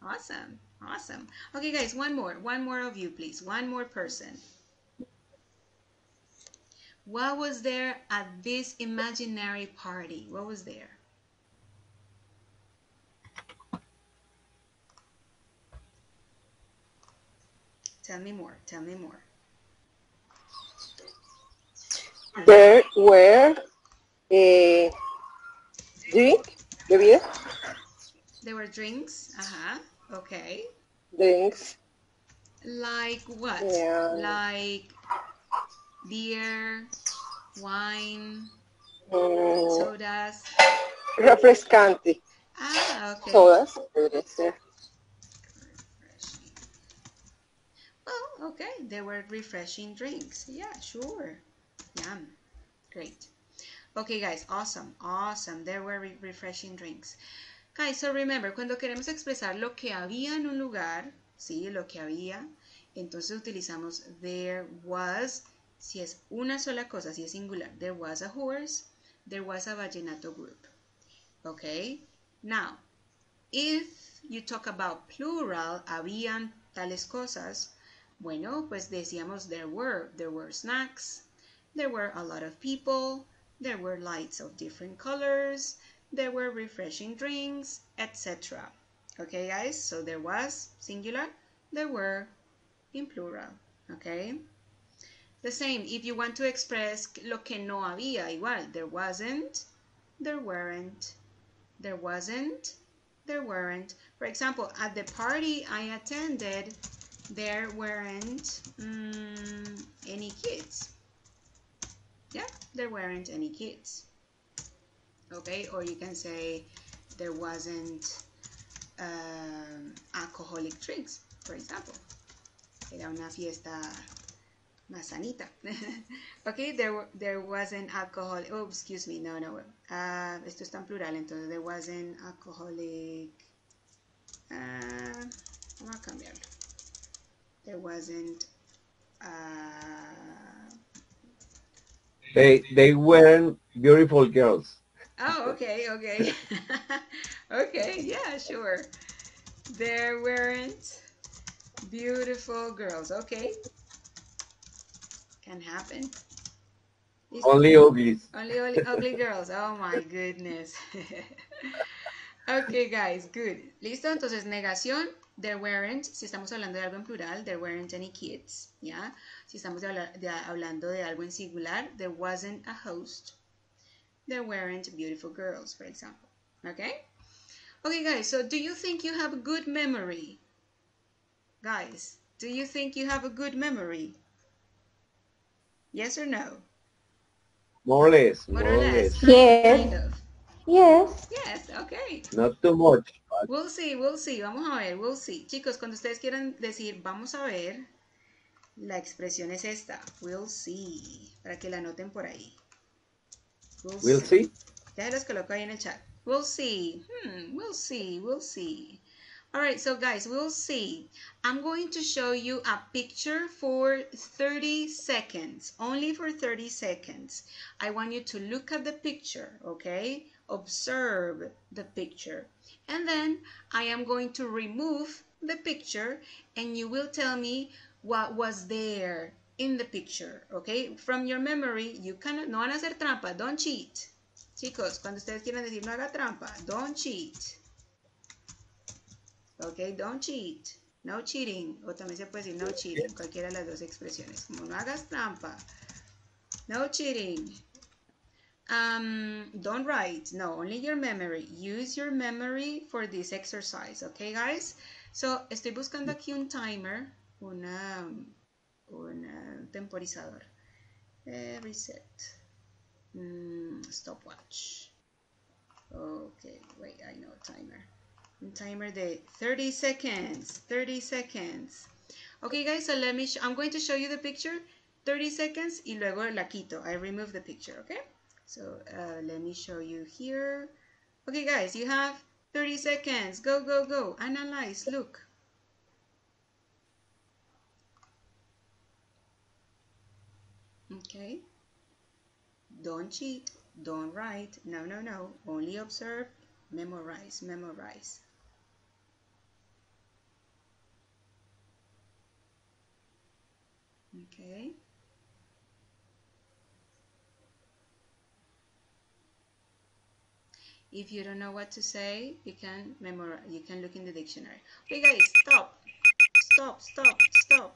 Awesome. Awesome. Okay, guys, one more. One more of you, please. One more person. What was there at this imaginary party? What was there? Tell me more. Tell me more. There were a drink, bebida, There were drinks. Uh-huh. Okay. drinks, Like what? Yeah. Like beer, wine, mm, sodas. refrescante, Ah, okay. sodas, podría ser. Okay. They were refreshing drinks. Yeah, sure. Yum. Great. Okay, guys. Awesome. Awesome. There were re- refreshing drinks. Guys, so remember, cuando queremos expresar lo que había en un lugar, sí, lo que había, entonces utilizamos there was, si es una sola cosa, si es singular, there was a horse, there was a vallenato group. Okay? Now, if you talk about plural, habían tales cosas, bueno, pues decíamos there were, there were snacks, there were a lot of people, there were lights of different colors, there were refreshing drinks, etc. Okay, guys, so there was singular, there were in plural. Okay? The same, if you want to express lo que no había, igual, there wasn't, there weren't, there wasn't, there weren't. For example, at the party I attended, there weren't mm, any kids. Yeah, there weren't any kids. Okay, or you can say there wasn't um, alcoholic drinks, for example. Era una fiesta más sanita. okay, there, there wasn't alcohol. Oh, excuse me, no, no. Uh, esto está en plural, entonces there wasn't alcoholic. Uh, vamos a cambiarlo. There wasn't. Uh, They they weren't beautiful girls. Oh, okay, okay. okay, yeah, sure. There weren't beautiful girls. Okay. Can happen. Only uglies. Only, only ugly girls. Oh my goodness. okay, guys, good. ¿Listo? Entonces, negación, there weren't. Si estamos hablando de algo en plural, there weren't any kids. ¿Ya? Si estamos de de- hablando de algo en singular, there wasn't a host. There weren't beautiful girls, for example. Okay? Okay, guys, so do you think you have a good memory? Guys, do you think you have a good memory? Yes or no? More or less. More More or or less. less. Yes. Kind of. Yes. Yes, okay. Not too much. but We'll see, we'll see. Vamos a ver, we'll see. Chicos, cuando ustedes quieran decir vamos a ver, la expresión es esta. We'll see. Para que la anoten por ahí. We'll see. Ya se los coloco ahí en el chat. We'll see. Hmm, we'll see, we'll see. All right, so guys, we'll see. I'm going to show you a picture for 30 seconds, only for 30 seconds. I want you to look at the picture, okay? Observe the picture. And then I am going to remove the picture and you will tell me what was there in the picture, okay? From your memory, you can, no van a hacer trampa, don't cheat. Chicos, cuando ustedes quieran decir no haga trampa, don't cheat. Ok, don't cheat. No cheating. O también se puede decir no cheating. Cualquiera de las dos expresiones. Como no hagas trampa. No cheating. Um, don't write. No, only your memory. Use your memory for this exercise. Okay, guys? So, estoy buscando aquí un timer. Una, un temporizador. Eh, reset. Mm, stopwatch. Okay, wait, I know timer. Un timer day, 30 seconds. 30 seconds. Okay, guys, so let me, I'm going to show you the picture. 30 seconds y luego la quito. I remove the picture, okay? So uh, let me show you here. Okay, guys, you have 30 seconds. Go, go, go. Analyze, look. Okay. Don't cheat. Don't write. No, no, no. Only observe. Memorize, memorize. Okay. If you don't know what to say, you can memorize, you can look in the dictionary. Okay guys, stop. Stop, stop, stop.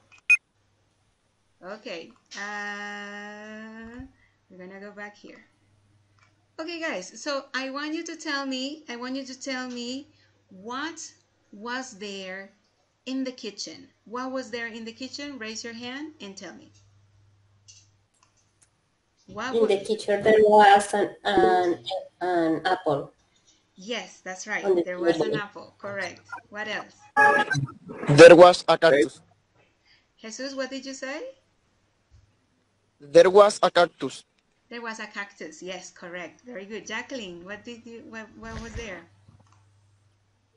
Okay. Uh, we're gonna go back here. Okay guys, so I want you to tell me, I want you to tell me what was there in the kitchen. What was there in the kitchen? Raise your hand and tell me. What in the kitchen there was an, an, an apple. Yes, that's right. There was an apple. Correct. What else? There was a cactus. Jesus, what did you say? There was a cactus. There was a cactus. Yes, correct. Very good. Jacqueline, what did you what, what was there?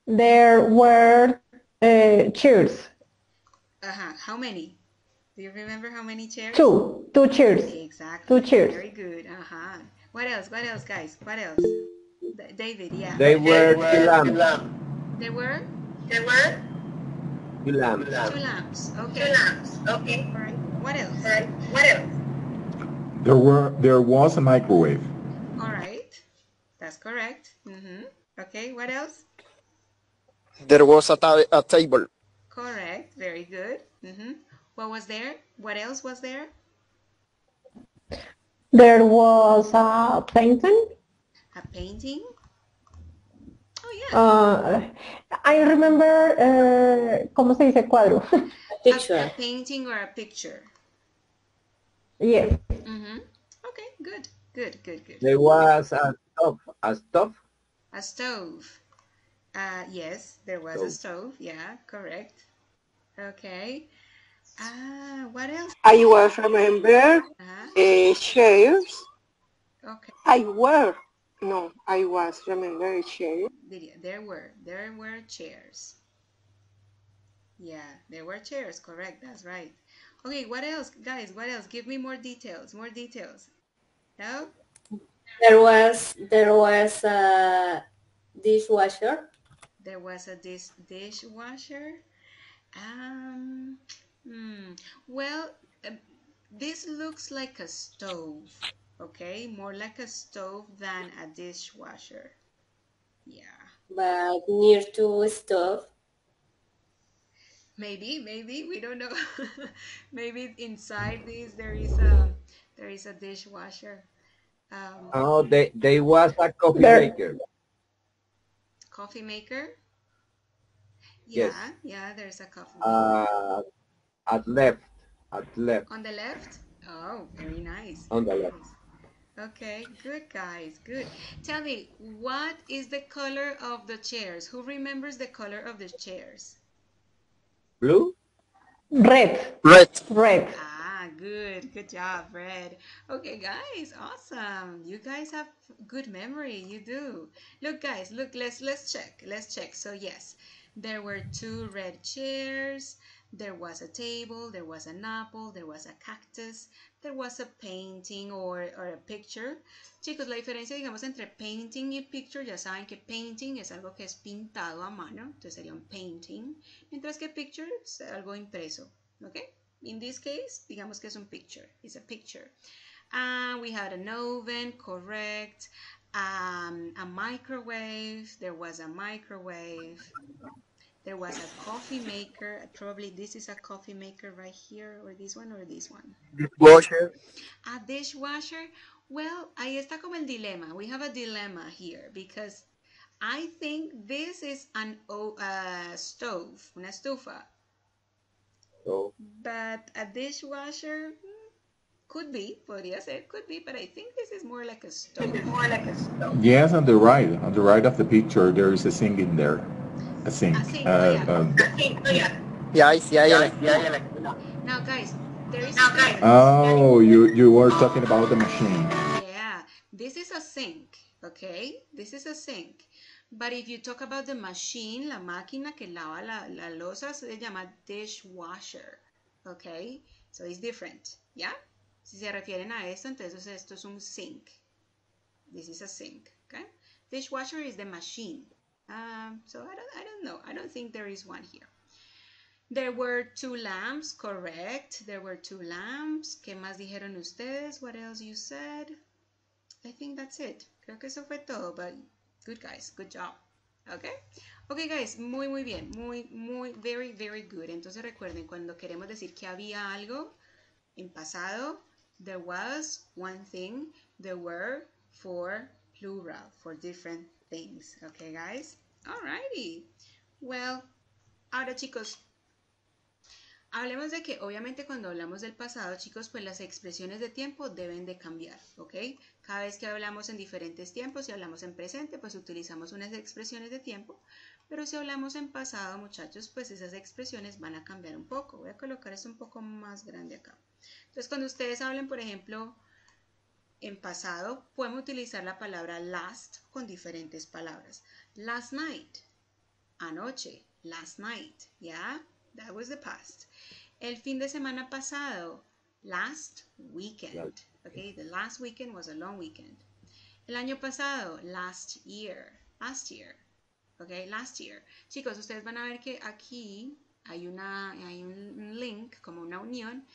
There were uh, chairs. Uh-huh. How many? Do you remember how many chairs? Two. Two chairs. Exactly. Two chairs. Very good. Uh-huh. What else? What else, guys? What else? D David, yeah. They were two lamps. There were? There were? Two lamps. Two lamps. Okay. Two lamps. Okay. All right. What else? All right. What else? There were there was a microwave. All right. That's correct. Mm-hmm. Okay. What else? There was a, ta a table. Correct. Very good. Mm-hmm. What was there? What else was there? There was a painting. A painting. Oh yeah. Uh, I remember, uh, ¿cómo se dice cuadro? A picture. A, a painting or a picture. Yes. Mm-hmm. Okay. Good. Good. Good. Good. There was a stove. A stove? A stove. Uh, yes, there was a stove. Yeah, correct. Okay. Ah, what else? I was remember Uh-huh. uh, chairs. Okay. I were. No, I was remember chairs. There were there were chairs. Yeah, there were chairs. Correct. That's right. Okay. What else, guys? What else? Give me more details. More details. No. There was there was a dishwasher. There was a dish dishwasher. Um. Hmm. Well, um, this looks like a stove. Okay, more like a stove than a dishwasher. Yeah. but near to a stove. Maybe, maybe we don't know. maybe inside this there is a there is a dishwasher. Um, Oh, they, they was a coffee There- maker. coffee maker. Yeah, Yes. yeah. There's a coffee maker Uh, at left. At left. on the left. Oh, very nice. On the left. Okay, good guys, good. Tell me, what is the color of the chairs? Who remembers the color of the chairs? Blue? Red. Red. Red. Ah, good. Good job, Red. Okay, guys, awesome. You guys have good memory. You do. Look, guys, look, let's let's check. Let's check. So yes, There were two red chairs. There was a table. There was an apple. There was a cactus. There was a painting or, or a picture. Chicos, la diferencia, digamos, entre painting y picture, ya saben que painting es algo que es pintado a mano, entonces sería un painting, mientras que picture es algo impreso, ¿ok? In this case, digamos que es un picture, it's a picture. Uh, we had an oven, correct. Um, a microwave, there was a microwave. There was a coffee maker. Probably this is a coffee maker right here, or this one, or this one. Dishwasher. A dishwasher. Well, ahí está como el dilema. We have a dilemma here because I think this is an o uh, stove, una estufa. So, But a dishwasher hmm, could be, podría ser, could be, but I think this is more like a stove. More like a stove. Yes, on the right, on the right of the picture, there is a sink in there. Uh, yeah. hay, sí hay. en la- Now, guys, there is oh, you, you were talking about the machine. Yeah, this is a sink, okay? This is a sink. But if you talk about the machine, la máquina que lava la, la losa se llama dishwasher, okay? So it's different, ¿ya? Si se refieren a esto, entonces esto es un sink. This is a sink, okay? Dishwasher is the machine. Um, so I don't, I don't know. I don't think there is one here. There were two lamps, correct. There were two lamps. ¿Qué más dijeron ustedes? What else you said? I think that's it. Creo que eso fue todo, but good guys, good job. Okay? Ok, guys, muy, muy bien. Muy, muy, very, very good. Entonces recuerden, cuando queremos decir que había algo en pasado, there was one thing, there were for plural, for different things. Okay, guys? Alrighty. Well, ahora chicos, Hablemos de que obviamente cuando hablamos del pasado, chicos, pues las expresiones de tiempo deben de cambiar, ¿ok? Cada vez que hablamos en diferentes tiempos, si hablamos en presente, pues utilizamos unas expresiones de tiempo, pero si hablamos en pasado, muchachos, pues esas expresiones van a cambiar un poco. Voy a colocar esto un poco más grande acá. Entonces, cuando ustedes hablen, por ejemplo, en pasado, podemos utilizar la palabra last con diferentes palabras. Last night, anoche, last night, ¿ya? That was the past. El fin de semana pasado, last weekend. Okay, the last weekend was a long weekend. El año pasado, last year. Last year. Okay, last year. Chicos, ustedes van a ver que aquí hay, una, hay un link, como una unión,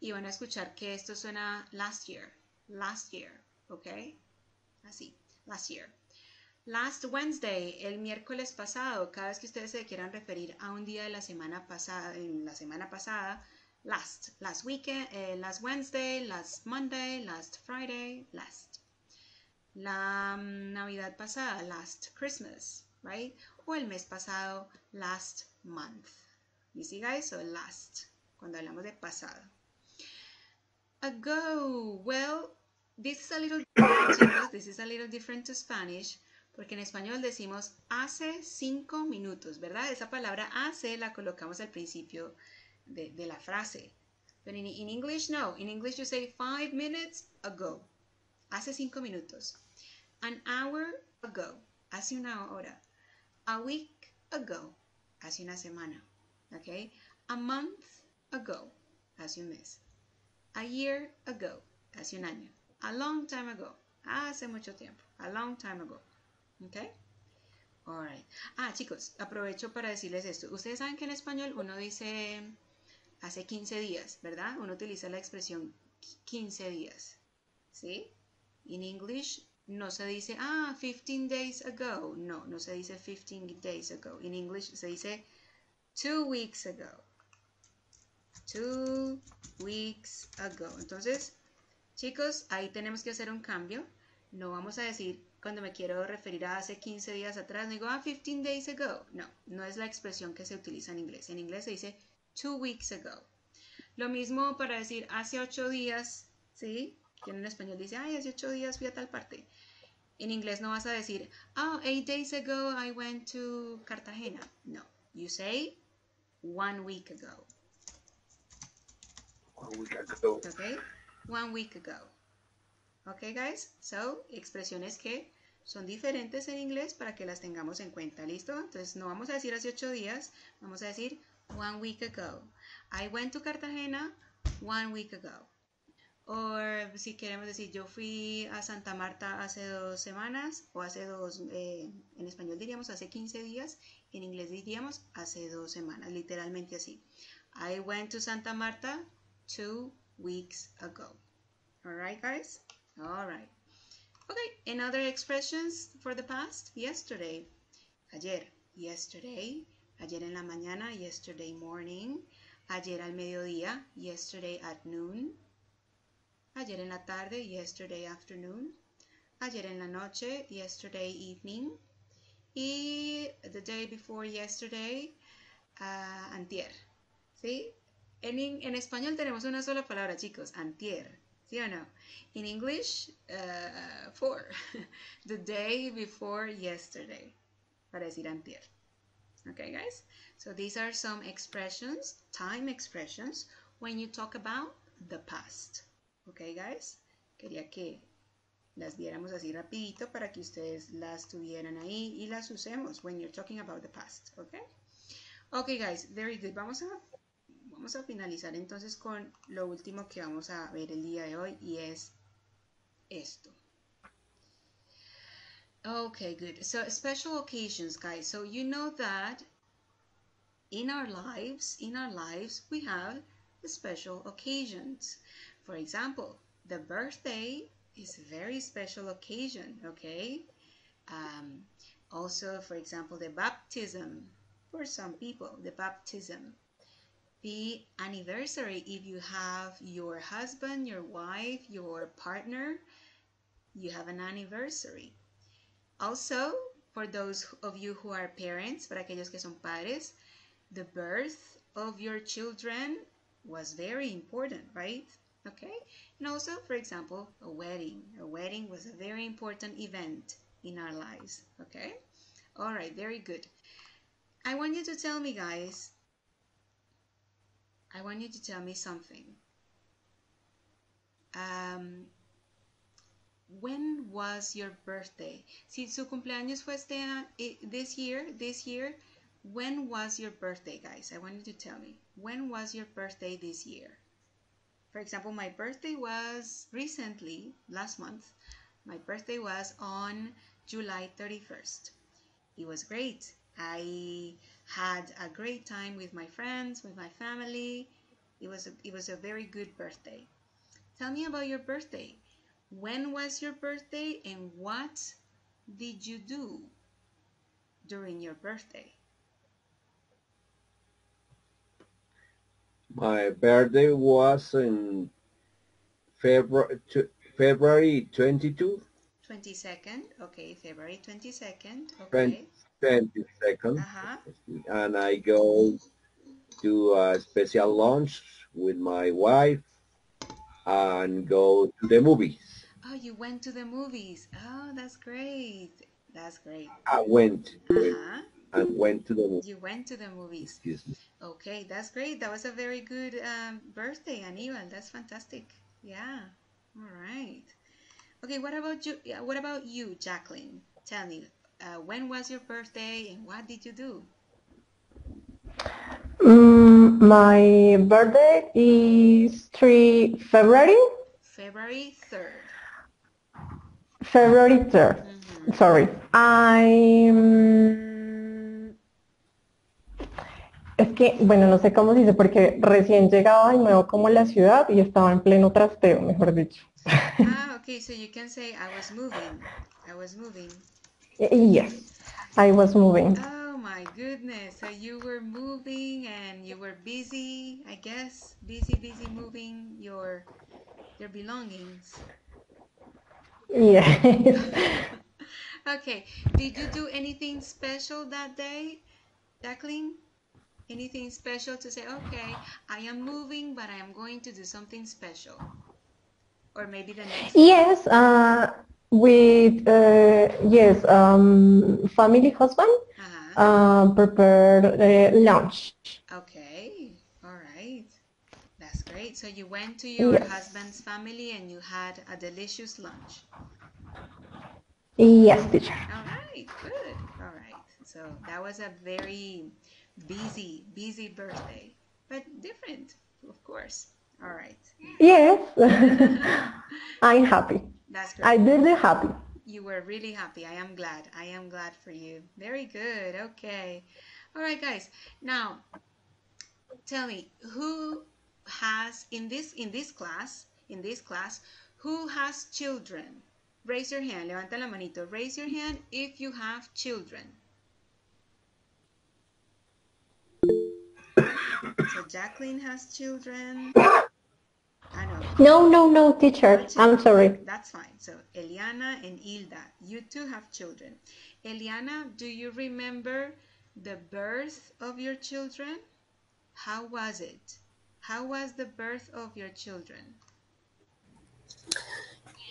y van a escuchar que esto suena last year. Last year. Okay, así, last year. Last Wednesday, el miércoles pasado, cada vez que ustedes se quieran referir a un día de la semana pasada, en la semana pasada, last, last weekend, eh, last Wednesday, last Monday, last Friday, last. La mm, Navidad pasada, last Christmas, right? O el mes pasado, last month. You see guys? So last, cuando hablamos de pasado. Ago, well, this is a little different, chicos. This is a little different to Spanish. Porque en español decimos hace cinco minutos, ¿verdad? Esa palabra hace la colocamos al principio de, la frase. Pero in, in English, no. In English you say five minutes ago. Hace cinco minutos. An hour ago. Hace una hora. A week ago. Hace una semana. ¿Ok? A month ago. Hace un mes. A year ago. Hace un año. A long time ago. Hace mucho tiempo. A long time ago. ¿Ok? Alright. Ah, chicos, aprovecho para decirles esto. Ustedes saben que en español uno dice hace 15 días, ¿verdad? Uno utiliza la expresión 15 días. ¿Sí? En English no se dice, ah, 15 days ago. No, no se dice 15 days ago. En English se dice two weeks ago. Two weeks ago. Entonces, chicos, ahí tenemos que hacer un cambio. No vamos a decir cuando me quiero referir a hace 15 días atrás, digo, ah, 15 days ago. No, no es la expresión que se utiliza en inglés. En inglés se dice two weeks ago. Lo mismo para decir hace 8 días, ¿sí? Que en español dice, ay, hace 8 días fui a tal parte. En inglés no vas a decir, oh, 8 days ago I went to Cartagena. No, you say one week ago. Okay? One week ago. Okay, guys? So, expresiones que son diferentes en inglés para que las tengamos en cuenta, ¿listo? Entonces no vamos a decir hace ocho días, vamos a decir one week ago. I went to Cartagena one week ago. O si queremos decir, yo fui a Santa Marta hace dos semanas o hace dos, eh, en español diríamos hace 15 días, en inglés diríamos hace dos semanas, literalmente así. I went to Santa Marta two weeks ago. All right, guys? All right. Okay, another expressions for the past? Yesterday. Ayer. Yesterday. Ayer en la mañana. Yesterday morning. Ayer al mediodía. Yesterday at noon. Ayer en la tarde. Yesterday afternoon. Ayer en la noche. Yesterday evening. Y the day before yesterday. Uh, antier. ¿Sí? En, español tenemos una sola palabra, chicos. Antier. ¿Sí o no? In English, uh, for. the day before yesterday. Para decir antier. Okay, guys? So these are some expressions, time expressions, when you talk about the past. Okay, guys? Quería que las viéramos así rapidito para que ustedes las tuvieran ahí y las usemos when you're talking about the past. Okay? Okay, guys, very good. Vamos a vamos a finalizar entonces con lo último que vamos a ver el día de hoy y es esto. Okay, good. So special occasions, guys. So you know that in our lives, in our lives, we have special occasions. For example, the birthday is a very special occasion, okay? Um, also, for example, the baptism for some people, the baptism the anniversary if you have your husband, your wife, your partner, you have an anniversary. Also, for those of you who are parents, para aquellos que son padres, the birth of your children was very important, right? Okay? And also, for example, a wedding. A wedding was a very important event in our lives, okay? All right, very good. I want you to tell me, guys, I want you to tell me something. Um, when was your birthday? Si su cumpleaños fue este this year, this year, when was your birthday, guys? I want you to tell me. When was your birthday this year? For example, my birthday was recently, last month. My birthday was on July 31st. It was great. I had a great time with my friends, with my family. It was a, it was a very good birthday. Tell me about your birthday. When was your birthday and what did you do during your birthday? My birthday was in February February 22. 22nd, okay, February 22nd, okay. 22nd. Uh-huh. And I go to a special lunch with my wife and go to the movies. Oh, you went to the movies. Oh, that's great. That's great. I went Uh-huh. and went to the movies. You went to the movies. Excuse me. Okay, that's great. That was a very good um, birthday, Aníbal. That's fantastic. Yeah. All right. Okay, what about you? What about you, Jacqueline? Tell me, uh, when was your birthday and what did you do? Mm, my birthday is 3 February, February 3rd. February 3rd. Mhm. Sorry. I'm... Es que, bueno, no sé cómo se dice, porque recién llegaba y me veo como la ciudad y estaba en pleno trasteo, mejor dicho. ah, okay, so you can say I was moving. I was moving. Yes, I was moving. Oh my goodness. So you were moving and you were busy, I guess. Busy, busy moving your your belongings. Yes. Okay. Did you do anything special that day, Jacqueline? Anything special to say, okay, I am moving, but I am going to do something special? Or maybe the next Yes, uh, with, uh, yes, um, family husband uh-huh. uh, prepared uh, lunch. Okay, all right. That's great. So you went to your Yes. husband's family and you had a delicious lunch. Yes, teacher. All right, good. All right. So that was a very busy, busy birthday, but different, of course. All right. Yes. I'm happy. That's great. I did it happy. You were really happy. I am glad. I am glad for you. Very good. Okay. All right, guys. Now, tell me who has in this in this class, in this class, who has children? Raise your hand. Levanta la manito. Raise your hand if you have children. So Jacqueline has children. I know. No, no, no, teacher. I'm sorry. That's fine. So Eliana and Hilda, you two have children. Eliana, do you remember the birth of your children? How was it? How was the birth of your children?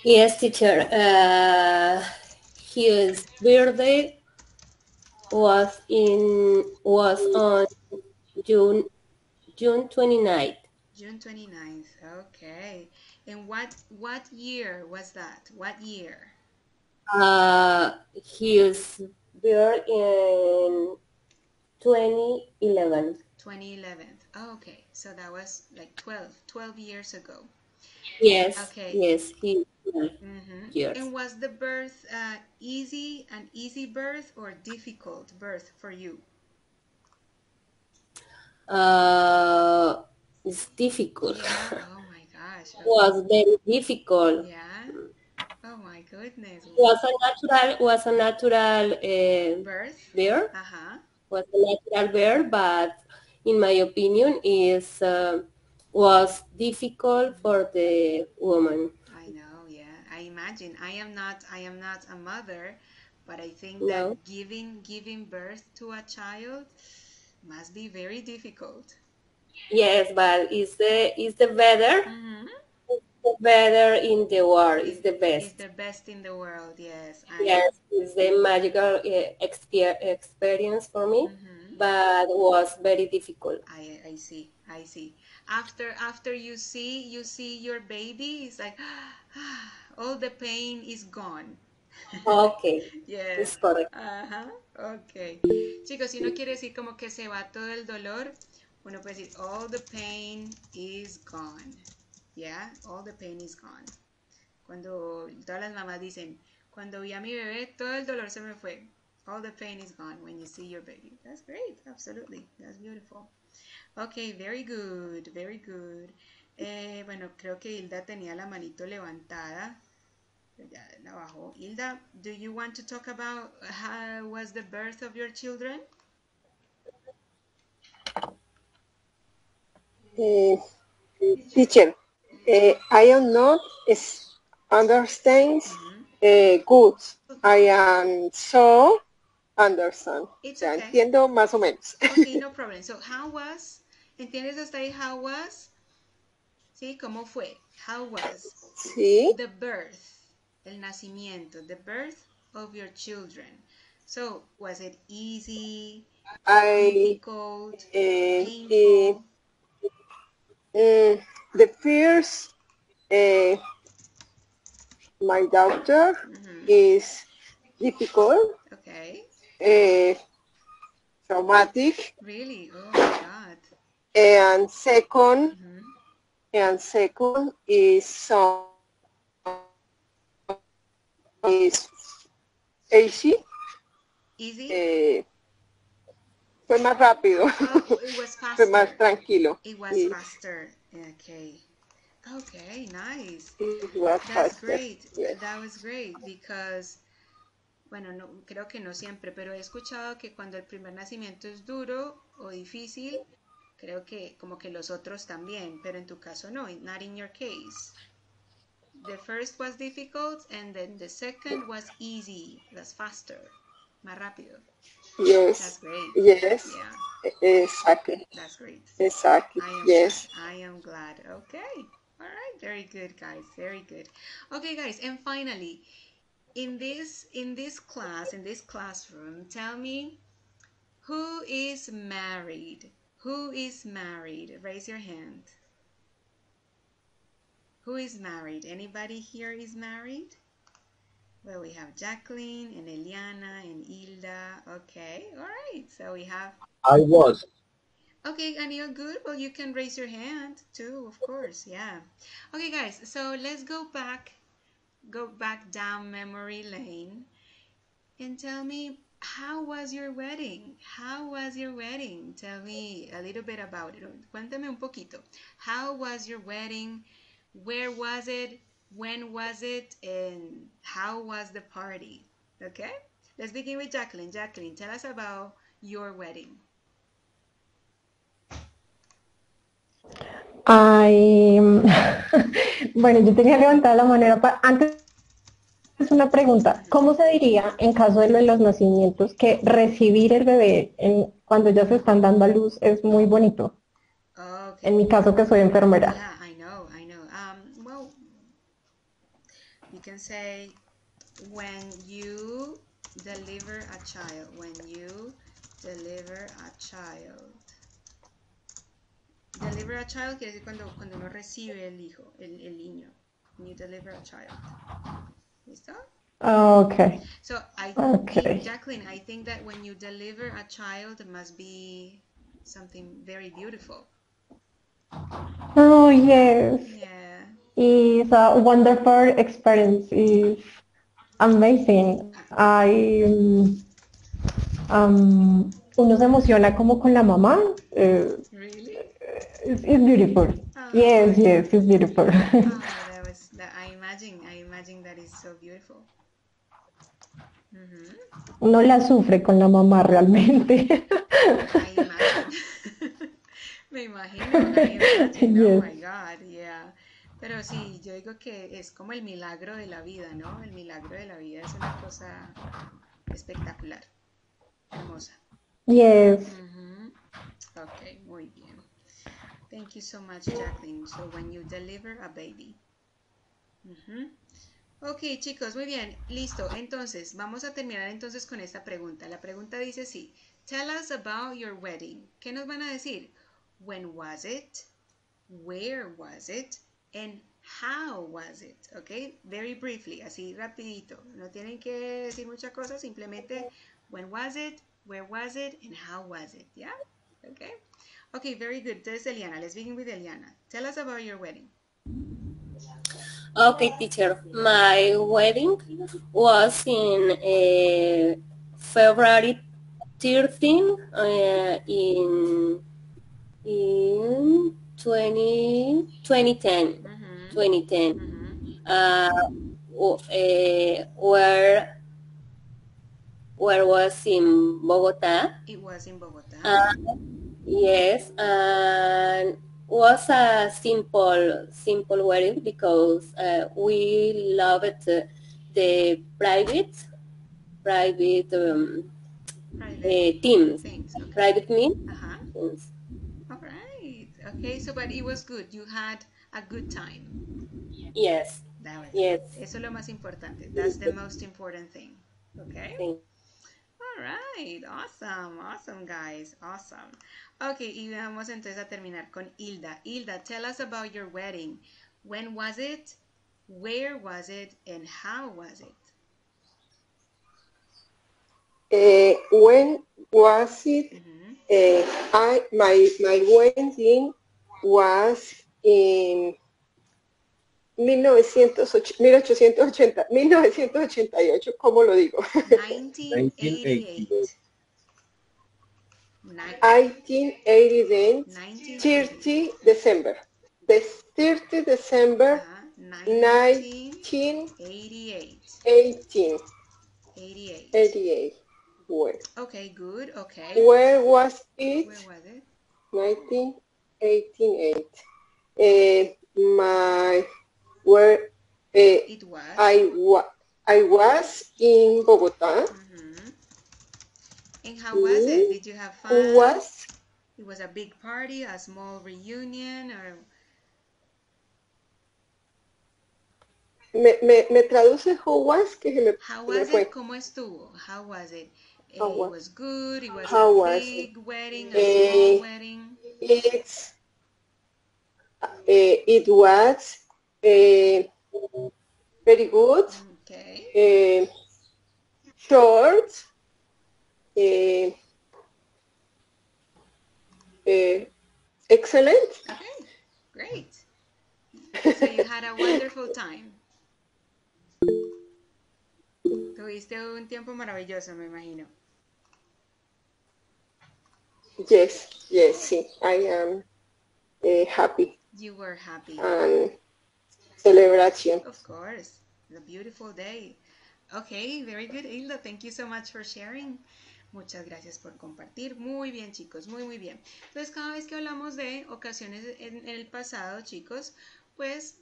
Yes, teacher. Uh, his birthday was in was on June June 29th. June 29th. Okay. And what what year was that? What year? Uh, he was born in 2011. 2011. Oh, okay. So that was like 12, 12 years ago. Yes. Okay. Yes. He. hmm Yes. And was the birth uh, easy, an easy birth or difficult birth for you? Uh, it's difficult. Yeah. Oh my gosh. Okay. was very difficult. Yeah. Oh my goodness. Was a natural was a natural uh, Birth. birth. Uh-huh. Was a natural birth, but in my opinion, is uh, was difficult for the woman. I know, yeah. I imagine. I am not I am not a mother, but I think No. that giving giving birth to a child must be very difficult. Yes, but is the is the better Mm-hmm. the better in the world. Is the best. It's the best in the world, yes. I, Yes, it's the magical uh, experience for me, Mhm. but was very difficult. I I see. I see. After after you see you see your baby, it's like all the pain is gone. Okay, Yes. it's correct. Ajá, ok. Chicos, si no quiere decir como que se va todo el dolor, uno puede decir, all the pain is gone. Yeah, all the pain is gone. Cuando todas las mamás dicen, cuando vi a mi bebé, todo el dolor se me fue. All the pain is gone when you see your baby. That's great, absolutely. That's beautiful. Okay, very good, very good. Eh, bueno, creo que Hilda tenía la manito levantada. Ya la bajó. Hilda, do you want to talk about how was the birth of your children? Teacher, uh, I am not is understand uh, good. I am so understand. It's okay. entiendo más o menos. Okay, no problem. So, how was? ¿Entiendes hasta ahí how was? Sí, ¿cómo fue? How was Sí. the birth, el nacimiento, the birth of your children? So, was it easy, I difficult, uh, painful? Mm, the first uh, my daughter Mhm. is difficult, Okay, uh, traumatic, really? Oh my God. and second Mhm. and second is some is easy. Easy? Fue más rápido, Oh, it was fue más tranquilo. It was Sí, faster. Okay. Okay, nice. it was That's faster, great. yes. That was great because, bueno, no, creo que no siempre, pero he escuchado que cuando el primer nacimiento es duro o difícil, creo que como que los otros también, pero en tu caso no, not in your case. The first was difficult and then the second was easy, was faster, más rápido. That's Yes, great. yes, Yeah, exactly, that's great. exactly, I am yes. glad. I am glad. Okay. All right. Very good, guys. Very good. Okay, guys. And finally, in this in this class, in this classroom, tell me who is married? Who is married? Raise your hand. Who is married? Anybody here is married? Well, we have Jacqueline and Eliana and Hilda. Okay, all right. So we have. I was. Okay, and you're good. Well, you can raise your hand too, of course. Yeah. Okay, guys. So let's go back, go back down memory lane, and tell me how was your wedding? How was your wedding? Tell me a little bit about it. Cuéntame un poquito. How was your wedding? Where was it? When was it? And how was the party? Okay? Let's begin with Jacqueline. Jacqueline, tell us about your wedding. Ay, bueno, yo tenía levantada la mano para antes es una pregunta. ¿Cómo se diría en caso de, lo de los nacimientos que recibir el bebé en, cuando ya se están dando a luz es muy bonito? Okay. En mi caso que soy enfermera. Yeah, can say when you deliver a child, when you deliver a child. Deliver a child quiere decir cuando, cuando uno recibe el hijo, el, el niño. When you deliver a child. ¿Listo? Oh, okay. So I Okay. think, Jacqueline, I think that when you deliver a child, it must be something very beautiful. Oh, yes. Yeah. It's a wonderful experience. It's amazing. I, um, uno se emociona como con la mamá. eh, Really? it's, it's beautiful. Oh, Yes, yes, it's beautiful. Oh, that was that. I imagine. I imagine that is so beautiful. Mhm. Uno la sufre con la mamá realmente. I imagine. Me imagino. I imagine. Oh Yes. my God. Yeah. Pero sí, yo digo que es como el milagro de la vida, ¿no? El milagro de la vida es una cosa espectacular, hermosa. Yes. Mhm. Okay, muy bien. Thank you so much, Jacqueline. So when you deliver a baby. Ujú. Ok, chicos, muy bien, listo. Entonces, vamos a terminar entonces con esta pregunta. La pregunta dice así, tell us about your wedding. ¿Qué nos van a decir? When was it? Where was it? And how was it? Ok, very briefly, así rapidito. No tienen que decir muchas cosas, simplemente when was it? Where was it? And how was it? Yeah? Okay. Okay, very good. Entonces, Eliana, let's begin with Eliana. Tell us about your wedding. Okay, teacher. My wedding was in uh, February 13 uh, in in 20, 2010. Mhm, 2010. mhm. Uh, uh, where where was in Bogota. It was in Bogota. Uh, yes, and was a simple simple wedding because uh, we loved uh, the private private um, Private uh, teams, things. Okay. private meet. Uh-huh. Teams. All right. Okay, so but it was good. You had a good time. Yes, That was yes. Eso es lo más importante. That's the most important thing. Okay. thank- All right. Awesome. Awesome, guys. Awesome. Okay, y vamos entonces a terminar con Hilda. Hilda, tell us about your wedding. When was it? Where was it? And how was it? Eh, when was it? Mhm. Eh, I my my wedding was in 1980, 1880, 1988, ¿cómo lo digo? 1988. Ni- 1888, 1988. 30 December. The 30 December Ajá, 1988. 1988. 88. 88. Where, Okay, good. Okay. where was it? Where was it? 1988. Eh, my where eh, It was. I wa I was in Bogota. Mhm. And how was it? Did you have fun? Was It was a big party, a small reunion, or me, me, me traduce who was que se me, how me was fue. it? ¿Cómo estuvo? How was it? Eh, How it was- was good. It was how a was big wedding, a Eh, small wedding. It's eh, it was eh, very good. Okay. eh, short, excellent. Okay, great. So you had a wonderful time. Tuviste un tiempo maravilloso, me imagino. Yes, yes, sí, I am eh, happy You were happy. and celebration. Of course. A beautiful day. Okay, very good, Hilda. Thank you so much for sharing. Muchas gracias por compartir. Muy bien, chicos, muy, muy bien. Entonces, cada vez que hablamos de ocasiones en, el pasado, chicos, pues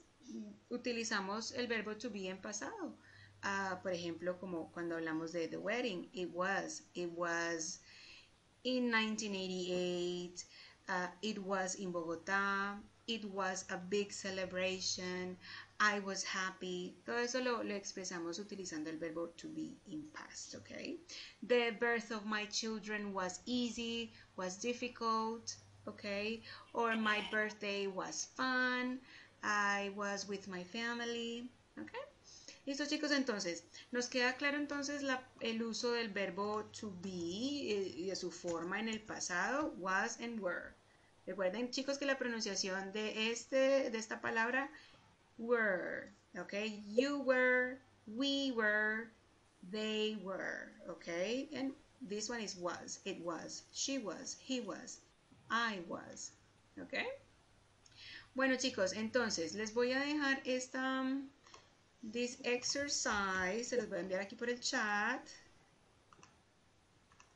utilizamos el verbo to be en pasado. Ah, por ejemplo, como cuando hablamos de the wedding, it was, it was in 1988, uh, it was in Bogotá, it was a big celebration, I was happy. Todo eso lo, lo expresamos utilizando el verbo to be in past, okay? The birth of my children was easy, was difficult, okay? Or my birthday was fun, I was with my family, okay? Listo chicos, entonces, nos queda claro entonces el uso del verbo to be eh, y de su forma en el pasado, was and were. Recuerden chicos que la pronunciación de, este, de esta palabra, were, ok, you were, we were, they were, ok, and this one is was, it was, she was, he was, I was, ok. Bueno chicos, entonces les voy a dejar esta... This exercise, se los voy a enviar aquí por el chat.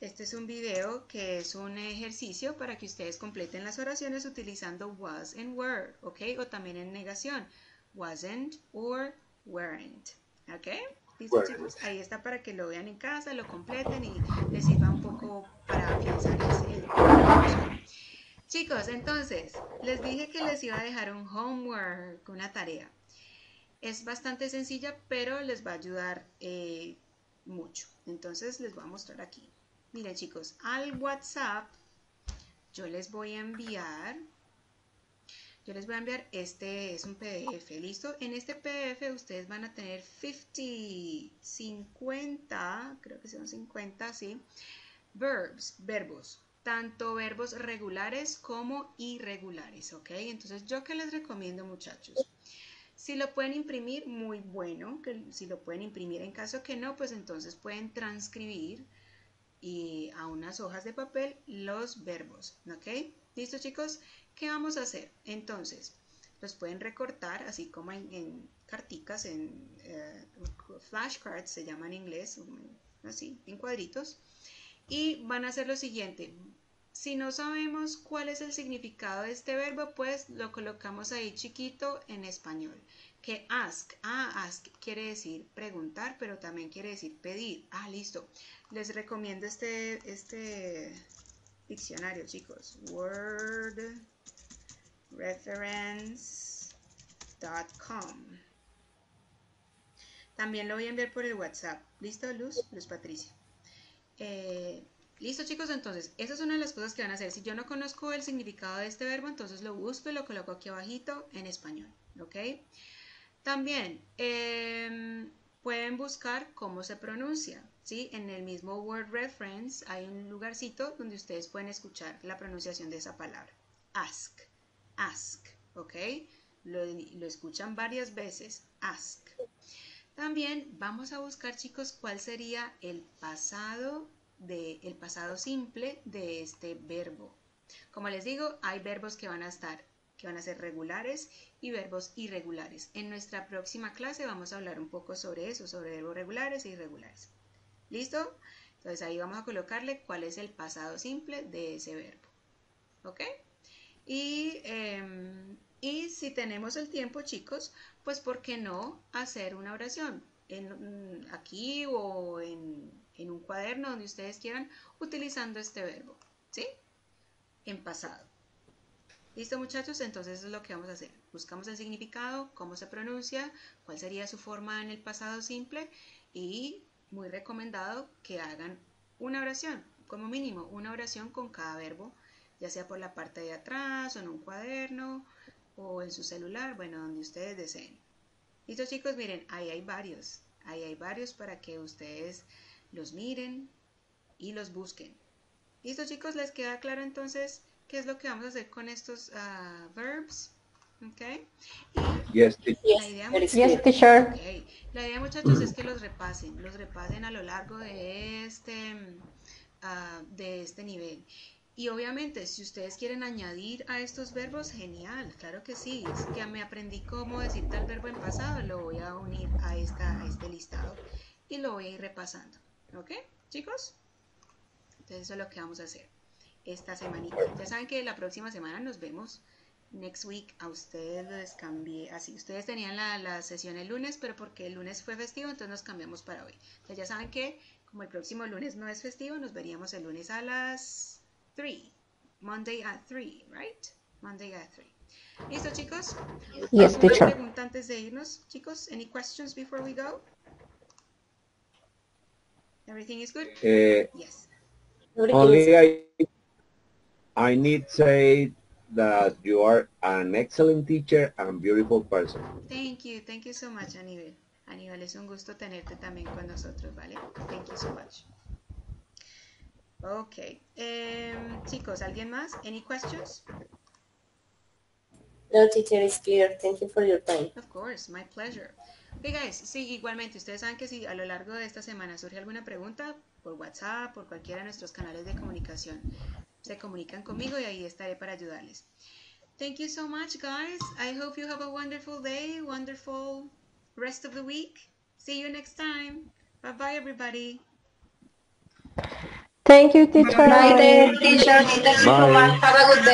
Este es un video que es un ejercicio para que ustedes completen las oraciones utilizando was and were, ¿ok? O también en negación, wasn't or weren't, ¿ok? ¿Listo chicos? Ahí está para que lo vean en casa, lo completen y les sirva un poco para ese- el Chicos, entonces, les dije que les iba a dejar un homework, una tarea. Es bastante sencilla, pero les va a ayudar eh, mucho. Entonces les voy a mostrar aquí. Miren chicos, al WhatsApp yo les voy a enviar, yo les voy a enviar, este es un PDF, ¿listo? En este PDF ustedes van a tener 50, 50, creo que son 50, sí, verbs, verbos, tanto verbos regulares como irregulares, ¿ok? Entonces, ¿yo qué les recomiendo, muchachos? Si lo pueden imprimir, muy bueno, que si lo pueden imprimir. En caso que no, pues entonces pueden transcribir y a unas hojas de papel los verbos, ¿ok? ¿Listo, chicos? ¿Qué vamos a hacer? Entonces, los pueden recortar, así como en, en carticas, en eh, flashcards, se llama en inglés, así, en cuadritos. Y van a hacer lo siguiente. Si no sabemos cuál es el significado de este verbo, pues lo colocamos ahí chiquito en español. Que ask, ah, ask quiere decir preguntar, pero también quiere decir pedir. Ah, listo. Les recomiendo este, este diccionario, chicos. wordreference.com. También lo voy a enviar por el WhatsApp. ¿Listo, Luz? Luz Patricia. Eh, Listo chicos, entonces, esa es una de las cosas que van a hacer. Si yo no conozco el significado de este verbo, entonces lo busco y lo coloco aquí abajito en español, ¿ok? También eh, pueden buscar cómo se pronuncia, ¿sí? En el mismo Word Reference hay un lugarcito donde ustedes pueden escuchar la pronunciación de esa palabra. Ask, ask, ¿ok? Lo escuchan varias veces, ask. También vamos a buscar chicos cuál sería el pasado de el pasado simple de este verbo. Como les digo, hay verbos que van a estar que van a ser regulares y verbos irregulares. En nuestra próxima clase vamos a hablar un poco sobre eso, sobre verbos regulares e irregulares. ¿Listo? Entonces ahí vamos a colocarle cuál es el pasado simple de ese verbo. ¿Ok? Y, eh, y si tenemos el tiempo, chicos, pues ¿por qué no hacer una oración? En, aquí o en, en un cuaderno donde ustedes quieran utilizando este verbo, ¿sí? En pasado. ¿Listo muchachos? Entonces eso es lo que vamos a hacer. Buscamos el significado, cómo se pronuncia, cuál sería su forma en el pasado simple y muy recomendado que hagan una oración, como mínimo una oración con cada verbo, ya sea por la parte de atrás o en un cuaderno o en su celular, bueno, donde ustedes deseen. ¿Listo chicos? Miren, ahí hay varios. Ahí hay varios para que ustedes los miren y los busquen. ¿Listo chicos? ¿Les queda claro entonces qué es lo que vamos a hacer con estos uh, verbs? Okay. Yes, La idea, Yes, teacher. okay. La idea muchachos es que los repasen, los repasen a lo largo de este, uh, de este nivel. Y obviamente, si ustedes quieren añadir a estos verbos, genial, claro que sí. Es que me aprendí cómo decir tal verbo en pasado, lo voy a unir a, esta, a este listado y lo voy a ir repasando. ¿Ok, chicos? Entonces eso es lo que vamos a hacer esta semanita. Ya saben que la próxima semana nos vemos. Next week a ustedes les cambié así. Ustedes tenían la, la sesión el lunes, pero porque el lunes fue festivo, entonces nos cambiamos para hoy. Entonces ya saben que como el próximo lunes no es festivo, nos veríamos el lunes a las 3. Monday at 3, right? Monday at 3. ¿Listo, chicos? Yes, ¿Alguna teacher. pregunta antes de irnos, chicos? Any questions before we go? Everything is good? Eh, Yes. Everything only is- I, I need say that you are an excellent teacher and beautiful person. Thank you, thank you so much, Aníbal. Aníbal, es un gusto tenerte también con nosotros, ¿vale? Thank you so much. Ok, em, chicos, ¿alguien más? Any questions? No, teacher, is clear. Thank you for your time. Of course, my pleasure. Guys, sí, igualmente, ustedes saben que si a lo largo de esta semana surge alguna pregunta, por WhatsApp, por cualquiera de nuestros canales de comunicación, se comunican conmigo y ahí estaré para ayudarles. Thank you so much, guys. I hope you have a wonderful day, wonderful rest of the week. See you next time. Bye bye, everybody. Thank you, teacher. Bye, teacher. Thank you so Bye. much. Have a good day.